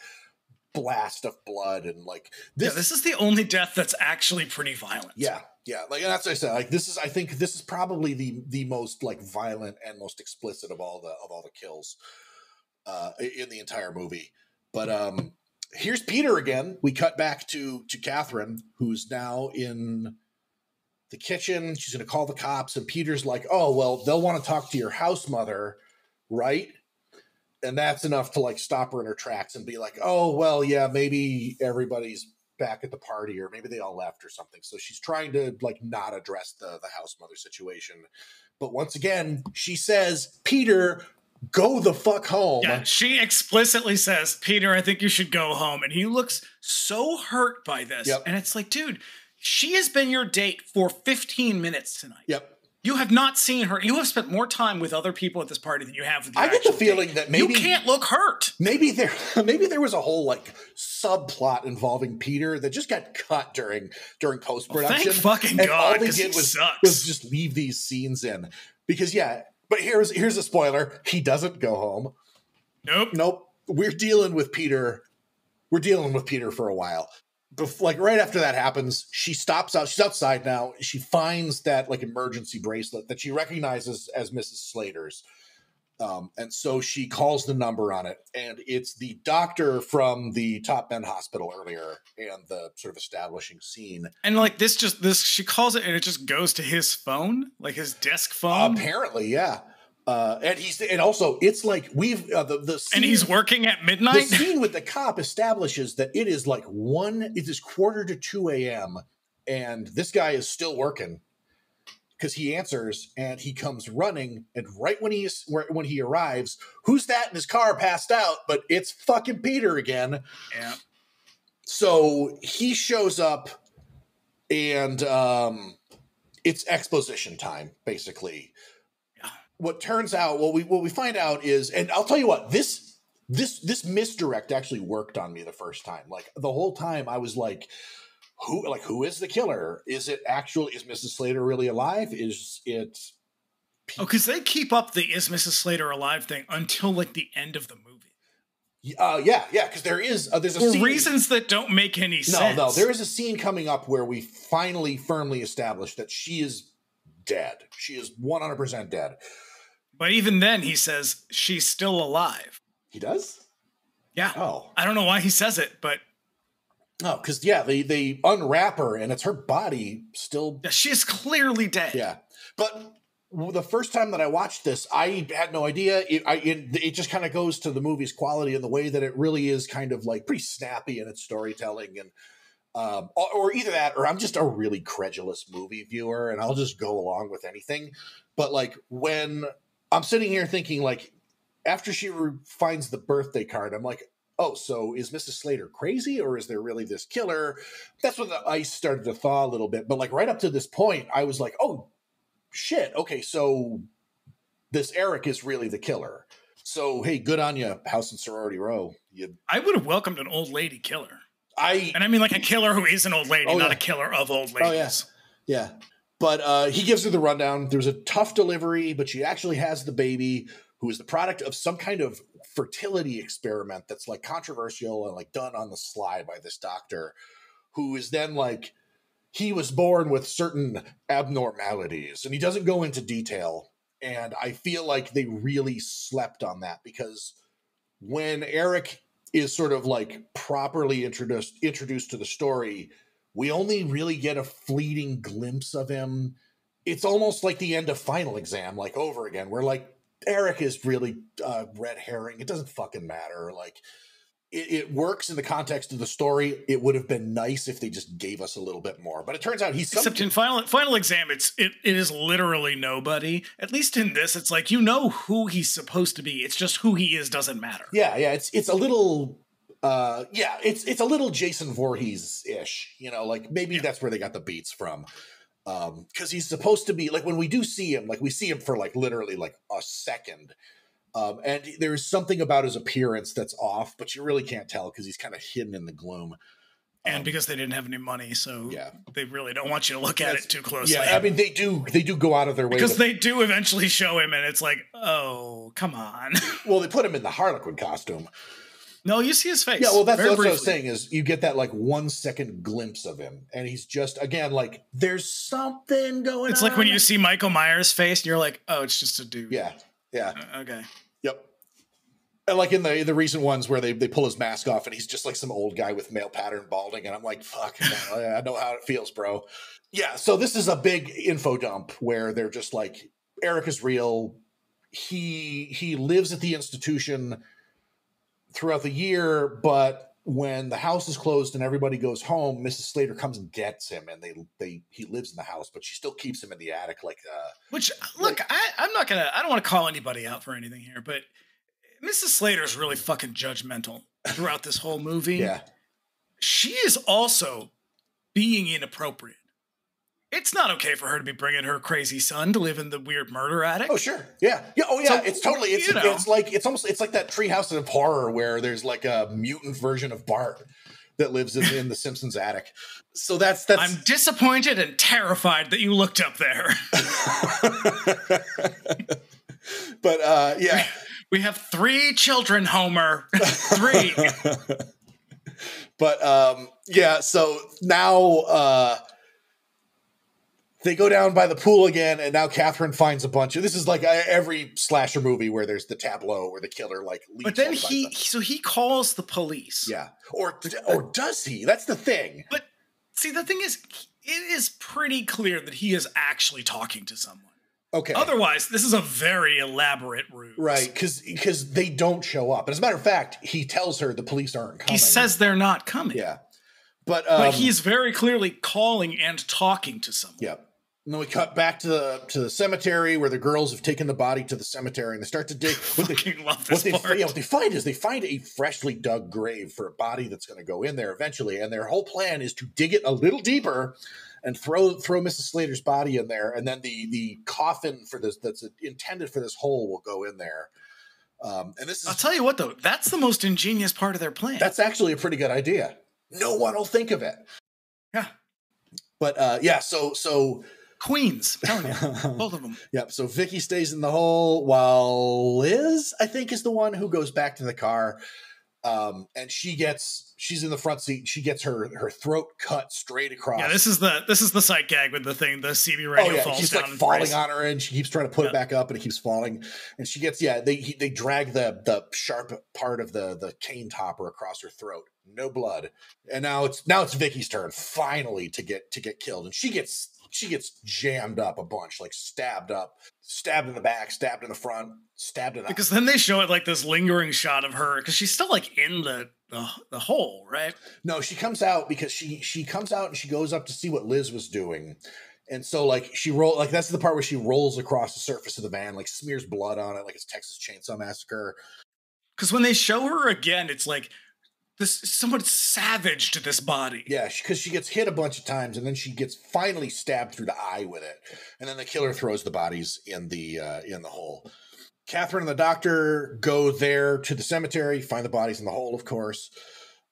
blast of blood and like yeah, this is the only death that's actually pretty violent. yeah, yeah. Like and that's what I said. Like this is, I think, this is probably the the most like violent and most explicit of all the of all the kills uh, in the entire movie. But um, here's Peter again. We cut back to to Catherine, who's now in the kitchen. She's going to call the cops, and Peter's like, "Oh well, they'll want to talk to your house mother, right?" And that's enough to like stop her in her tracks and be like, "Oh well, yeah, maybe everybody's back at the party, or maybe they all left or something." So she's trying to like not address the the house mother situation. But once again, she says, "Peter, go the fuck home." Yeah, she explicitly says, Peter, I think you should go home. And he looks so hurt by this. Yep. And it's like, dude, she has been your date for 15 minutes tonight. Yep. You have not seen her. You have spent more time with other people at this party than you have with I get the feeling date. that maybe- You can't look hurt. maybe there maybe there was a whole like subplot involving Peter that just got cut during during post production. Thank fucking and God, all they did was sucks. was just leave these scenes in because yeah. But here's here's a spoiler: he doesn't go home. Nope. Nope, we're dealing with Peter. We're dealing with Peter for a while. Bef- like right after that happens, she stops out. She's outside now. She finds that like emergency bracelet that she recognizes as Mrs. Slater's. Um, and so she calls the number on it, and it's the doctor from the Top Men Hospital earlier, and the sort of establishing scene. And like this just this she calls it and it just goes to his phone, like his desk phone. Apparently, yeah. Uh, and he's and also it's like we've uh, the the scene, and he's working at midnight. the scene with the cop establishes that it is like one. It is quarter to two a.m. and this guy is still working because he answers and he comes running and right when he's when he arrives, who's that in his car passed out? But it's fucking Peter again. yeah. So he shows up and um it's exposition time, basically. What turns out, what we what we find out is, and I'll tell you what, this this this misdirect actually worked on me the first time. Like the whole time I was like, who like who is the killer? Is it actually is Mrs. Slater really alive? Is it Oh, because they keep up the "Is Mrs. Slater alive?" thing until like the end of the movie uh yeah, yeah, because there is uh, there's a for scene- reasons that don't make any No, sense. No, no, there is a scene coming up where we finally firmly establish that she is dead. She is 100% dead. But even then, he says she's still alive. He does? Yeah. Oh. I don't know why he says it, but Oh, because, yeah, they, they unwrap her and it's her body still. yeah, she is clearly dead. Yeah. But the first time that I watched this, I had no idea. It, I, it, it just kind of goes to the movie's quality and the way that it really is kind of like pretty snappy in its storytelling. And, um, or, or either that, or I'm just a really credulous movie viewer and I'll just go along with anything. But like when I'm sitting here thinking, like, after she re- finds the birthday card, I'm like, oh, so is Mrs. Slater crazy or is there really this killer? That's when the ice started to thaw a little bit. But like right up to this point, I was like, oh, shit. Okay, so this Eric is really the killer. So hey, good on you, House and Sorority Row. You, I would have welcomed an old lady killer. I And I mean like a killer who is an old lady, Oh, not yeah. a killer of old ladies. Oh, yeah. Yeah. But uh, he gives her the rundown. There's a tough delivery, but she actually has the baby who is the product of some kind of fertility experiment that's like controversial and like done on the sly by this doctor who is then like he was born with certain abnormalities and he doesn't go into detail and i feel like they really slept on that because when eric is sort of like properly introduced introduced to the story we only really get a fleeting glimpse of him. It's almost like the end of final exam, like over again, where like Eric is really uh, red herring. It doesn't fucking matter. Like it, it works in the context of the story. It would have been nice if they just gave us a little bit more. But it turns out he's Except in final final exam, it's it, it is literally nobody. At least in this, it's like you know who he's supposed to be. It's just who he is doesn't matter. yeah, yeah. It's it's a little. Uh, yeah, it's it's a little Jason Voorhees ish, you know, like maybe that's where they got the beats from. Um, because he's supposed to be like when we do see him, like we see him for like literally like a second, um, and there's something about his appearance that's off, but you really can't tell because he's kind of hidden in the gloom. And Um, because they didn't have any money, so Yeah. they really don't want you to look at That's- it too closely. Yeah, I mean they do they do go out of their way because to- they do eventually show him, and it's like, oh, come on. well they put him in the Harlequin costume. No, you see his face. Yeah, well that's, that's what I was saying is you get that like one second glimpse of him, and he's just again like there's something going. It's on. like when you see Michael Myers' face, and you're like, oh, it's just a dude. yeah yeah Uh, Okay. Yep. And like in the the recent ones where they, they pull his mask off and he's just like some old guy with male pattern balding, and I'm like, fuck, man, I know how it feels, bro. Yeah, so this is a big info dump where they're just like, Eric is real. He he lives at the institution throughout the year, but when the house is closed and everybody goes home, Mrs. Slater comes and gets him, and they they he lives in the house, but she still keeps him in the attic, like uh, Which look, I, I'm not gonna. I don't want to call anybody out for anything here, but Mrs. Slater's really fucking judgmental throughout this whole movie. yeah. she is also being inappropriate. It's not okay for her to be bringing her crazy son to live in the weird murder attic. Oh sure, yeah, yeah. Oh yeah, So, it's totally. It's you know. it's like it's almost it's like that Treehouse of Horror where there's like a mutant version of Bart that lives in, in the Simpsons attic. So that's that's. I'm disappointed and terrified that you looked up there. but uh, yeah, we have three children, Homer. three. but um, yeah. So now uh, they go down by the pool again, and now Catherine finds a bunch of. This is like uh, every slasher movie where there's the tableau where the killer like. But then he, so he calls the police. yeah, or or does he? That's the thing. But see, the thing is, it is pretty clear that he is actually talking to someone. Okay. Otherwise, this is a very elaborate ruse. Right, because because they don't show up. And as a matter of fact, he tells her the police aren't coming. He says they're not coming. "Yeah," but um, But he's very clearly calling and talking to someone. yeah. And then we cut back to the to the cemetery where the girls have taken the body to the cemetery and they start to dig. What they, love what they, part. yeah, what they find is they find a freshly dug grave for a body that's going to go in there eventually, and their whole plan is to dig it a little deeper and throw throw Mrs. Slater's body in there, and then the the coffin for this that's intended for this hole will go in there. Um, and this is I'll tell you what, though, that's the most ingenious part of their plan. That's actually a pretty good idea. No one will think of it. Yeah. But uh yeah, so so Queens. I'm telling you, both of them. yep, so Vicky stays in the hole while Liz, I think, is the one who goes back to the car. Um, and she gets she's in the front seat and she gets her her throat cut straight across. Yeah, this is the this is the sight gag with the thing. The CB Oh radio yeah, falls he's down. like and falling on her, and she keeps trying to put it back up, and it keeps falling. And she gets yeah, they he, they drag the the sharp part of the the cane topper across her throat. No blood, and now it's now it's Vicky's turn finally to get to get killed, and she gets she gets jammed up a bunch, like stabbed up, stabbed in the back, stabbed in the front, stabbed in the Because then they show it like this lingering shot of her because she's still like in the, the the hole, right? No, she comes out because she she comes out and she goes up to see what Liz was doing. And so like she roll like that's the part where she rolls across the surface of the van, like smears blood on it, like it's Texas Chainsaw Massacre. Because when they show her again, it's like this someone savaged this body. Yeah, because she gets hit a bunch of times, and then she gets finally stabbed through the eye with it, and then the killer throws the bodies in the uh, in the hole. Catherine and the doctor go there to the cemetery, find the bodies in the hole, of course.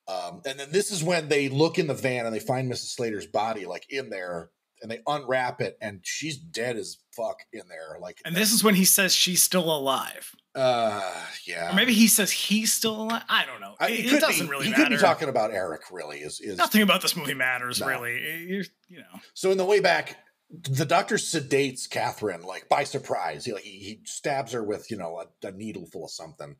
Um, and then this is when they look in the van and they find Mrs. Slater's body, like in there, and they unwrap it, and she's dead as fuck in there. Like, And this is when he says she's still alive. uh, yeah, Or maybe he says he's still alive. I don't know. I- it, it doesn't be, really he matter. could be talking about Eric. Really, is is Nothing about this movie matters, No. really. It- you know. So in the way back, the doctor sedates Catherine like by surprise. He like he, he stabs her with you know a, a needle full of something,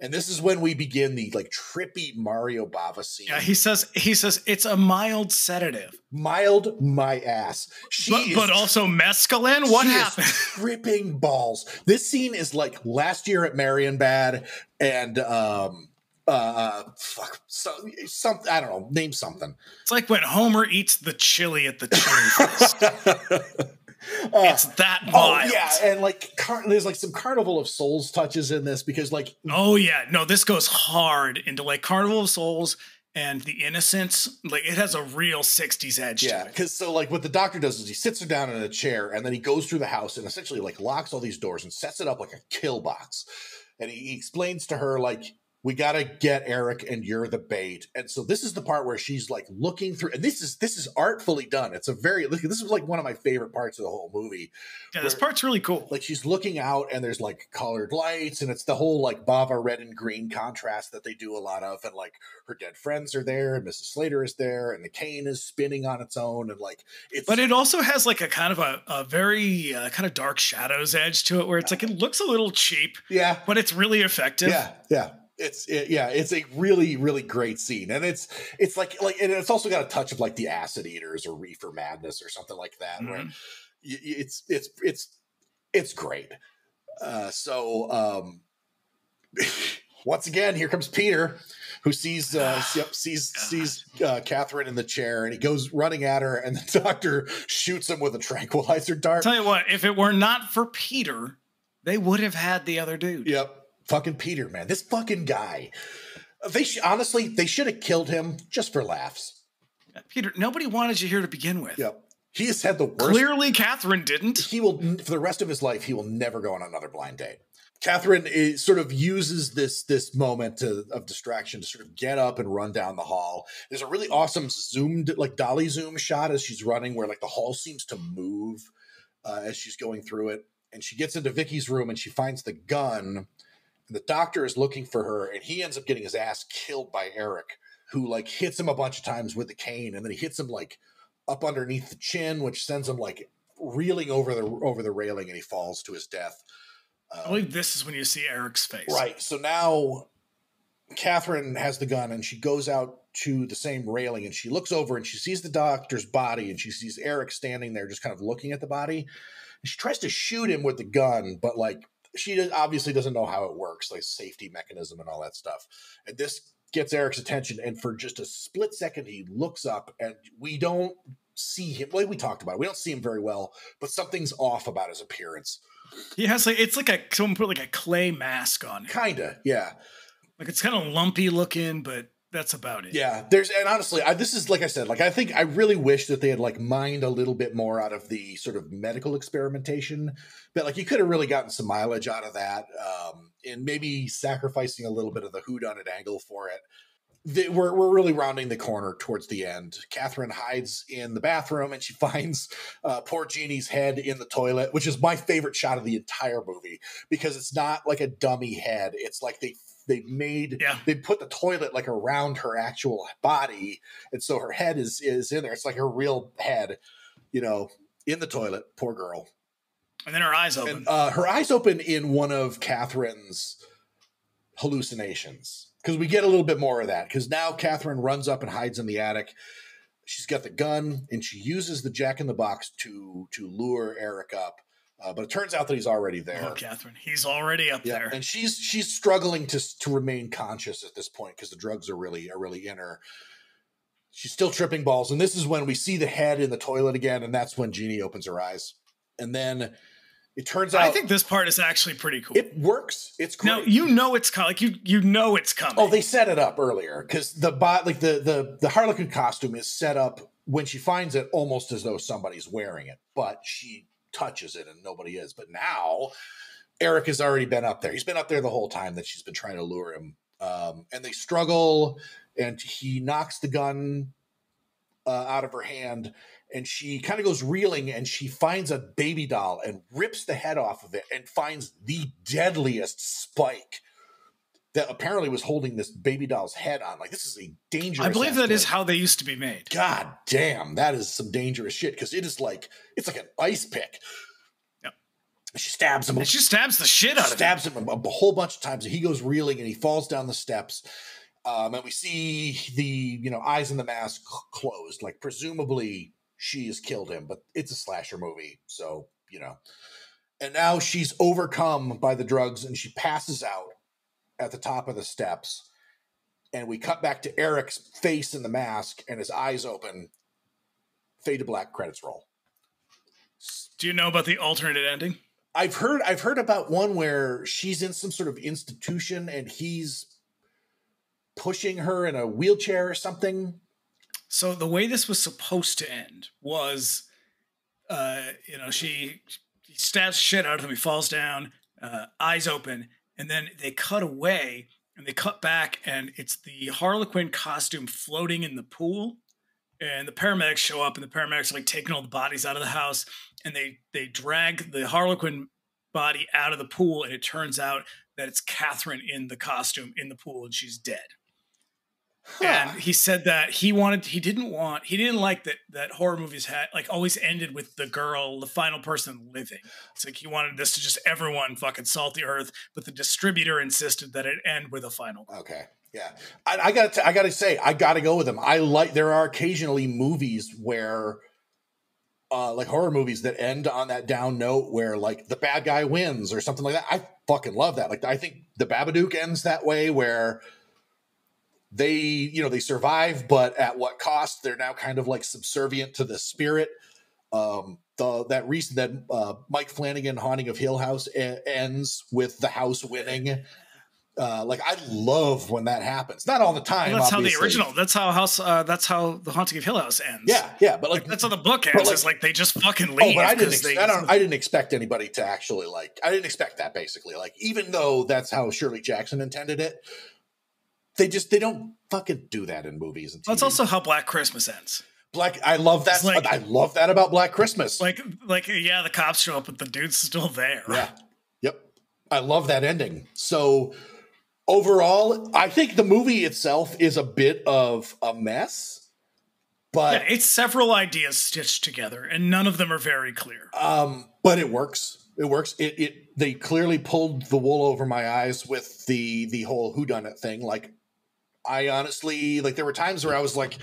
and this is when we begin the like trippy Mario Bava scene. Yeah, he says he says it's a mild sedative, mild my ass. She but, is, but also mescaline. What happened? tripping balls. This scene is like last year at Marienbad and um uh, uh fuck, so, something. I don't know. Name something. It's like when Homer eats the chili at the chili fest. Uh, it's that oh wild. yeah, and like car- there's like some Carnival of Souls touches in this because like Oh yeah, no, this goes hard into like Carnival of Souls and the Innocents. Like it has a real '60s edge Yeah, because so like what the doctor does is he sits her down in a chair and then he goes through the house and essentially like locks all these doors and sets it up like a kill box. And he explains to her like we got to get Eric and you're the bait. And so this is the part where she's like looking through and this is this is artfully done. It's a very this is like one of my favorite parts of the whole movie. Yeah, this part's really cool. Like she's looking out and there's like colored lights and it's the whole like Bava red and green contrast that they do a lot of and like her dead friends are there and Mrs. Slater is there and the cane is spinning on its own and like it's But it also has like a kind of a, a very uh, kind of dark shadows edge to it, where it's like it looks a little cheap, yeah but it's really effective. Yeah, yeah. It's it, yeah, it's a really really great scene, and it's it's like like and it's also got a touch of like the acid eaters or reefer madness or something like that. Where Mhm. y- y- it's it's it's it's great. Uh, so um, once again, here comes Peter, who sees uh, yep, sees God. sees uh, Catherine in the chair, and he goes running at her, and the doctor shoots him with a tranquilizer dart. Tell you what, if it were not for Peter, they would have had the other dude. Yep. Fucking Peter, man. This fucking guy. They sh- honestly, they should have killed him just for laughs. Peter, nobody wanted you here to begin with. Yep. He has had the worst. Clearly, Catherine didn't. He will, for the rest of his life, he will never go on another blind date. Catherine is, sort of uses this this moment to, of distraction to sort of get up and run down the hall. There's a really awesome zoomed, like dolly zoom shot as she's running, where like the hall seems to move uh, as she's going through it. And she gets into Vicky's room and she finds the gun. And the doctor is looking for her, and he ends up getting his ass killed by Eric, who like hits him a bunch of times with the cane, and then he hits him like up underneath the chin, which sends him like reeling over the over the railing, and he falls to his death. I Uh, believe this is when you see Eric's face. right. So now Catherine has the gun, and she goes out to the same railing, and she looks over, and she sees the doctor's body, and she sees Eric standing there, just kind of looking at the body. And she tries to shoot him with the gun, but like she does- obviously doesn't know how it works, like safety mechanism and all that stuff. And this gets Eric's attention, and for just a split second, he looks up, and we don't see him. Like we talked about, it, we don't see him very well, but something's off about his appearance. He has like it's like a someone put like a clay mask on him. Kinda, yeah. Like it's kind of lumpy looking, but that's about it. Yeah, there's and honestly, I, this is like I said, like I think I really wish that they had like mined a little bit more out of the sort of medical experimentation, but like you could have really gotten some mileage out of that, um, and maybe sacrificing a little bit of the whodunit angle for it. We're we're really rounding the corner towards the end. Catherine hides in the bathroom and she finds uh, poor Jeannie's head in the toilet, which is my favorite shot of the entire movie because it's not like a dummy head; it's like they they made Yeah. they put the toilet like around her actual body and so her head is is in there it's like her real head you know in the toilet poor girl And then her eyes open. and uh, her eyes open in one of catherine's hallucinations because we get a little bit more of that because now catherine runs up and hides in the attic she's got the gun and she uses the jack in the box to to lure eric up uh, but it turns out that he's already there oh, Catherine, he's already up yeah, there. and she's she's struggling to to remain conscious at this point because the drugs are really are really in her. She's still tripping balls, and this is when we see the head in the toilet again, and that's when Jeannie opens her eyes, and then it turns out I think this part is actually pretty cool. it works. It's great. now you know it's coming. Like you you know it's coming. Oh, they set it up earlier because the bot like the the the Harlequin costume is set up when she finds it almost as though somebody's wearing it, but she touches it and nobody is. But now Eric has already been up there. He's been up there the whole time that she's been trying to lure him. Um, and they struggle, and he knocks the gun uh, out of her hand, and she kind of goes reeling, and she finds a baby doll and rips the head off of it, and finds the deadliest spike that apparently was holding this baby doll's head on. Like this is a dangerous. I believe that is how they used to be made. God damn, that is some dangerous shit because it is like it's like an ice pick. Yep. She stabs him. And she stabs the shit out of him. stabs him a, a whole bunch of times, and he goes reeling and he falls down the steps. Um, and we see the you know eyes in the mask closed, like presumably she has killed him, but it's a slasher movie, so you know. And now she's overcome by the drugs, and she passes out at the top of the steps. and we cut back to Eric's face in the mask and his eyes open. Fade to black. Credits roll. Do you know about the alternate ending? I've heard I've heard about one where she's in some sort of institution and he's pushing her in a wheelchair or something. So the way this was supposed to end was, uh, you know, she, she stabs shit out of him. He falls down, uh, eyes open, and then they cut away and they cut back, and it's the Harlequin costume floating in the pool. And the paramedics show up, and the paramedics are like taking all the bodies out of the house, and they they drag the Harlequin body out of the pool, and it turns out that it's Catherine in the costume in the pool, and she's dead and he said that he wanted he didn't want he didn't like that that horror movies had like always ended with the girl the final person living it's like he wanted this to just everyone fucking salt the earth but the distributor insisted that it end with a final Okay. Yeah. I, I gotta, t- I gotta say, I gotta go with him. I like, there are occasionally movies where, uh, like horror movies that end on that down note where like the bad guy wins or something like that. I fucking love that. Like, I think the Babadook ends that way where they, you know, they survive, but at what cost? They're now kind of like subservient to the spirit. Um, the, that reason that uh, Mike Flanagan Haunting of Hill House e- ends with the house winning. Uh, like I love when that happens. Not all the time. Well, that's how the original that's how house uh, that's how the haunting of hill house ends Yeah, yeah, but like, like that's how the book ends like- it's like they just fucking oh, leave but I didn't. Ex- they- I don't. I didn't expect anybody to actually like. I didn't expect that. Basically, like even though that's how Shirley Jackson intended it, they just they don't fucking do that in movies. And that's also how black christmas ends Black. I love that. Like- I love that about Black Christmas. like like yeah the cops show up but the dude's still there Yeah. Yep. I love that ending. So overall, I think the movie itself is a bit of a mess, but Yeah, it's several ideas stitched together, and none of them are very clear. um, but it works. It works. It it they clearly pulled the wool over my eyes with the the whole who done it thing. Like I honestly like there were times where I was like,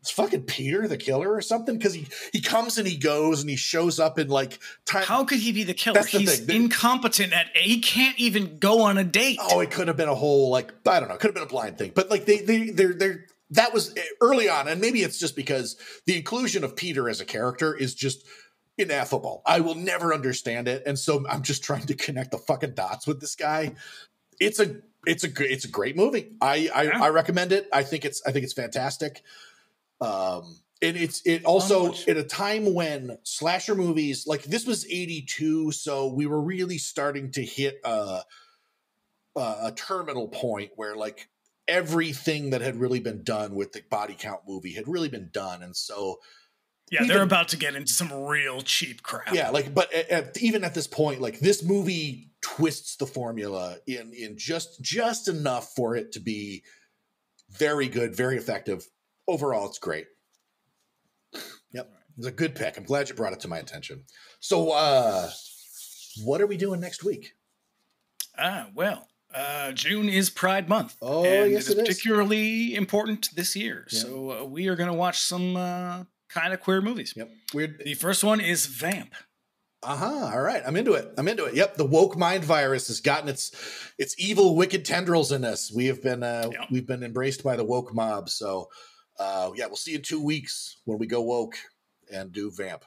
"It's fucking Peter the killer or something," because he he comes and he goes and he shows up in like time. How could he be the killer? The He's thing. Incompetent at. He can't even go on a date. Oh, it could have been a whole like I don't know, could have been a blind thing. But like they they they're they're that was eh, early on, and maybe it's just because the inclusion of Peter as a character is just ineffable. I will never understand it, and so I'm just trying to connect the fucking dots with this guy. It's a it's a it's a great movie. I I, Yeah. I recommend it. I think it's I think it's fantastic. Um, and it's it also at a time when slasher movies like this was 82 so we were really starting to hit uh, a terminal point where like everything that had really been done with the body count movie had really been done and so yeah, they're about to get into some real cheap crap. yeah like but at, at- even at this point like this movie twists the formula in in just just enough for it to be very good very effective overall it's great yep it's a good pick i'm glad you brought it to my attention so uh what are we doing next week Ah, well, uh, June is Pride Month. Oh, and yes, it is it is. particularly important this year. Yeah. So uh, we are going to watch some uh, kind of queer movies. yep weird The first one is Vamp. Uh-huh. All right. I'm into it. I'm into it. Yep. The woke mind virus has gotten its its evil, wicked tendrils in us. We have been uh Yeah. we've been embraced by the woke mob. So uh yeah, we'll see you in two weeks when we go woke and do vamp.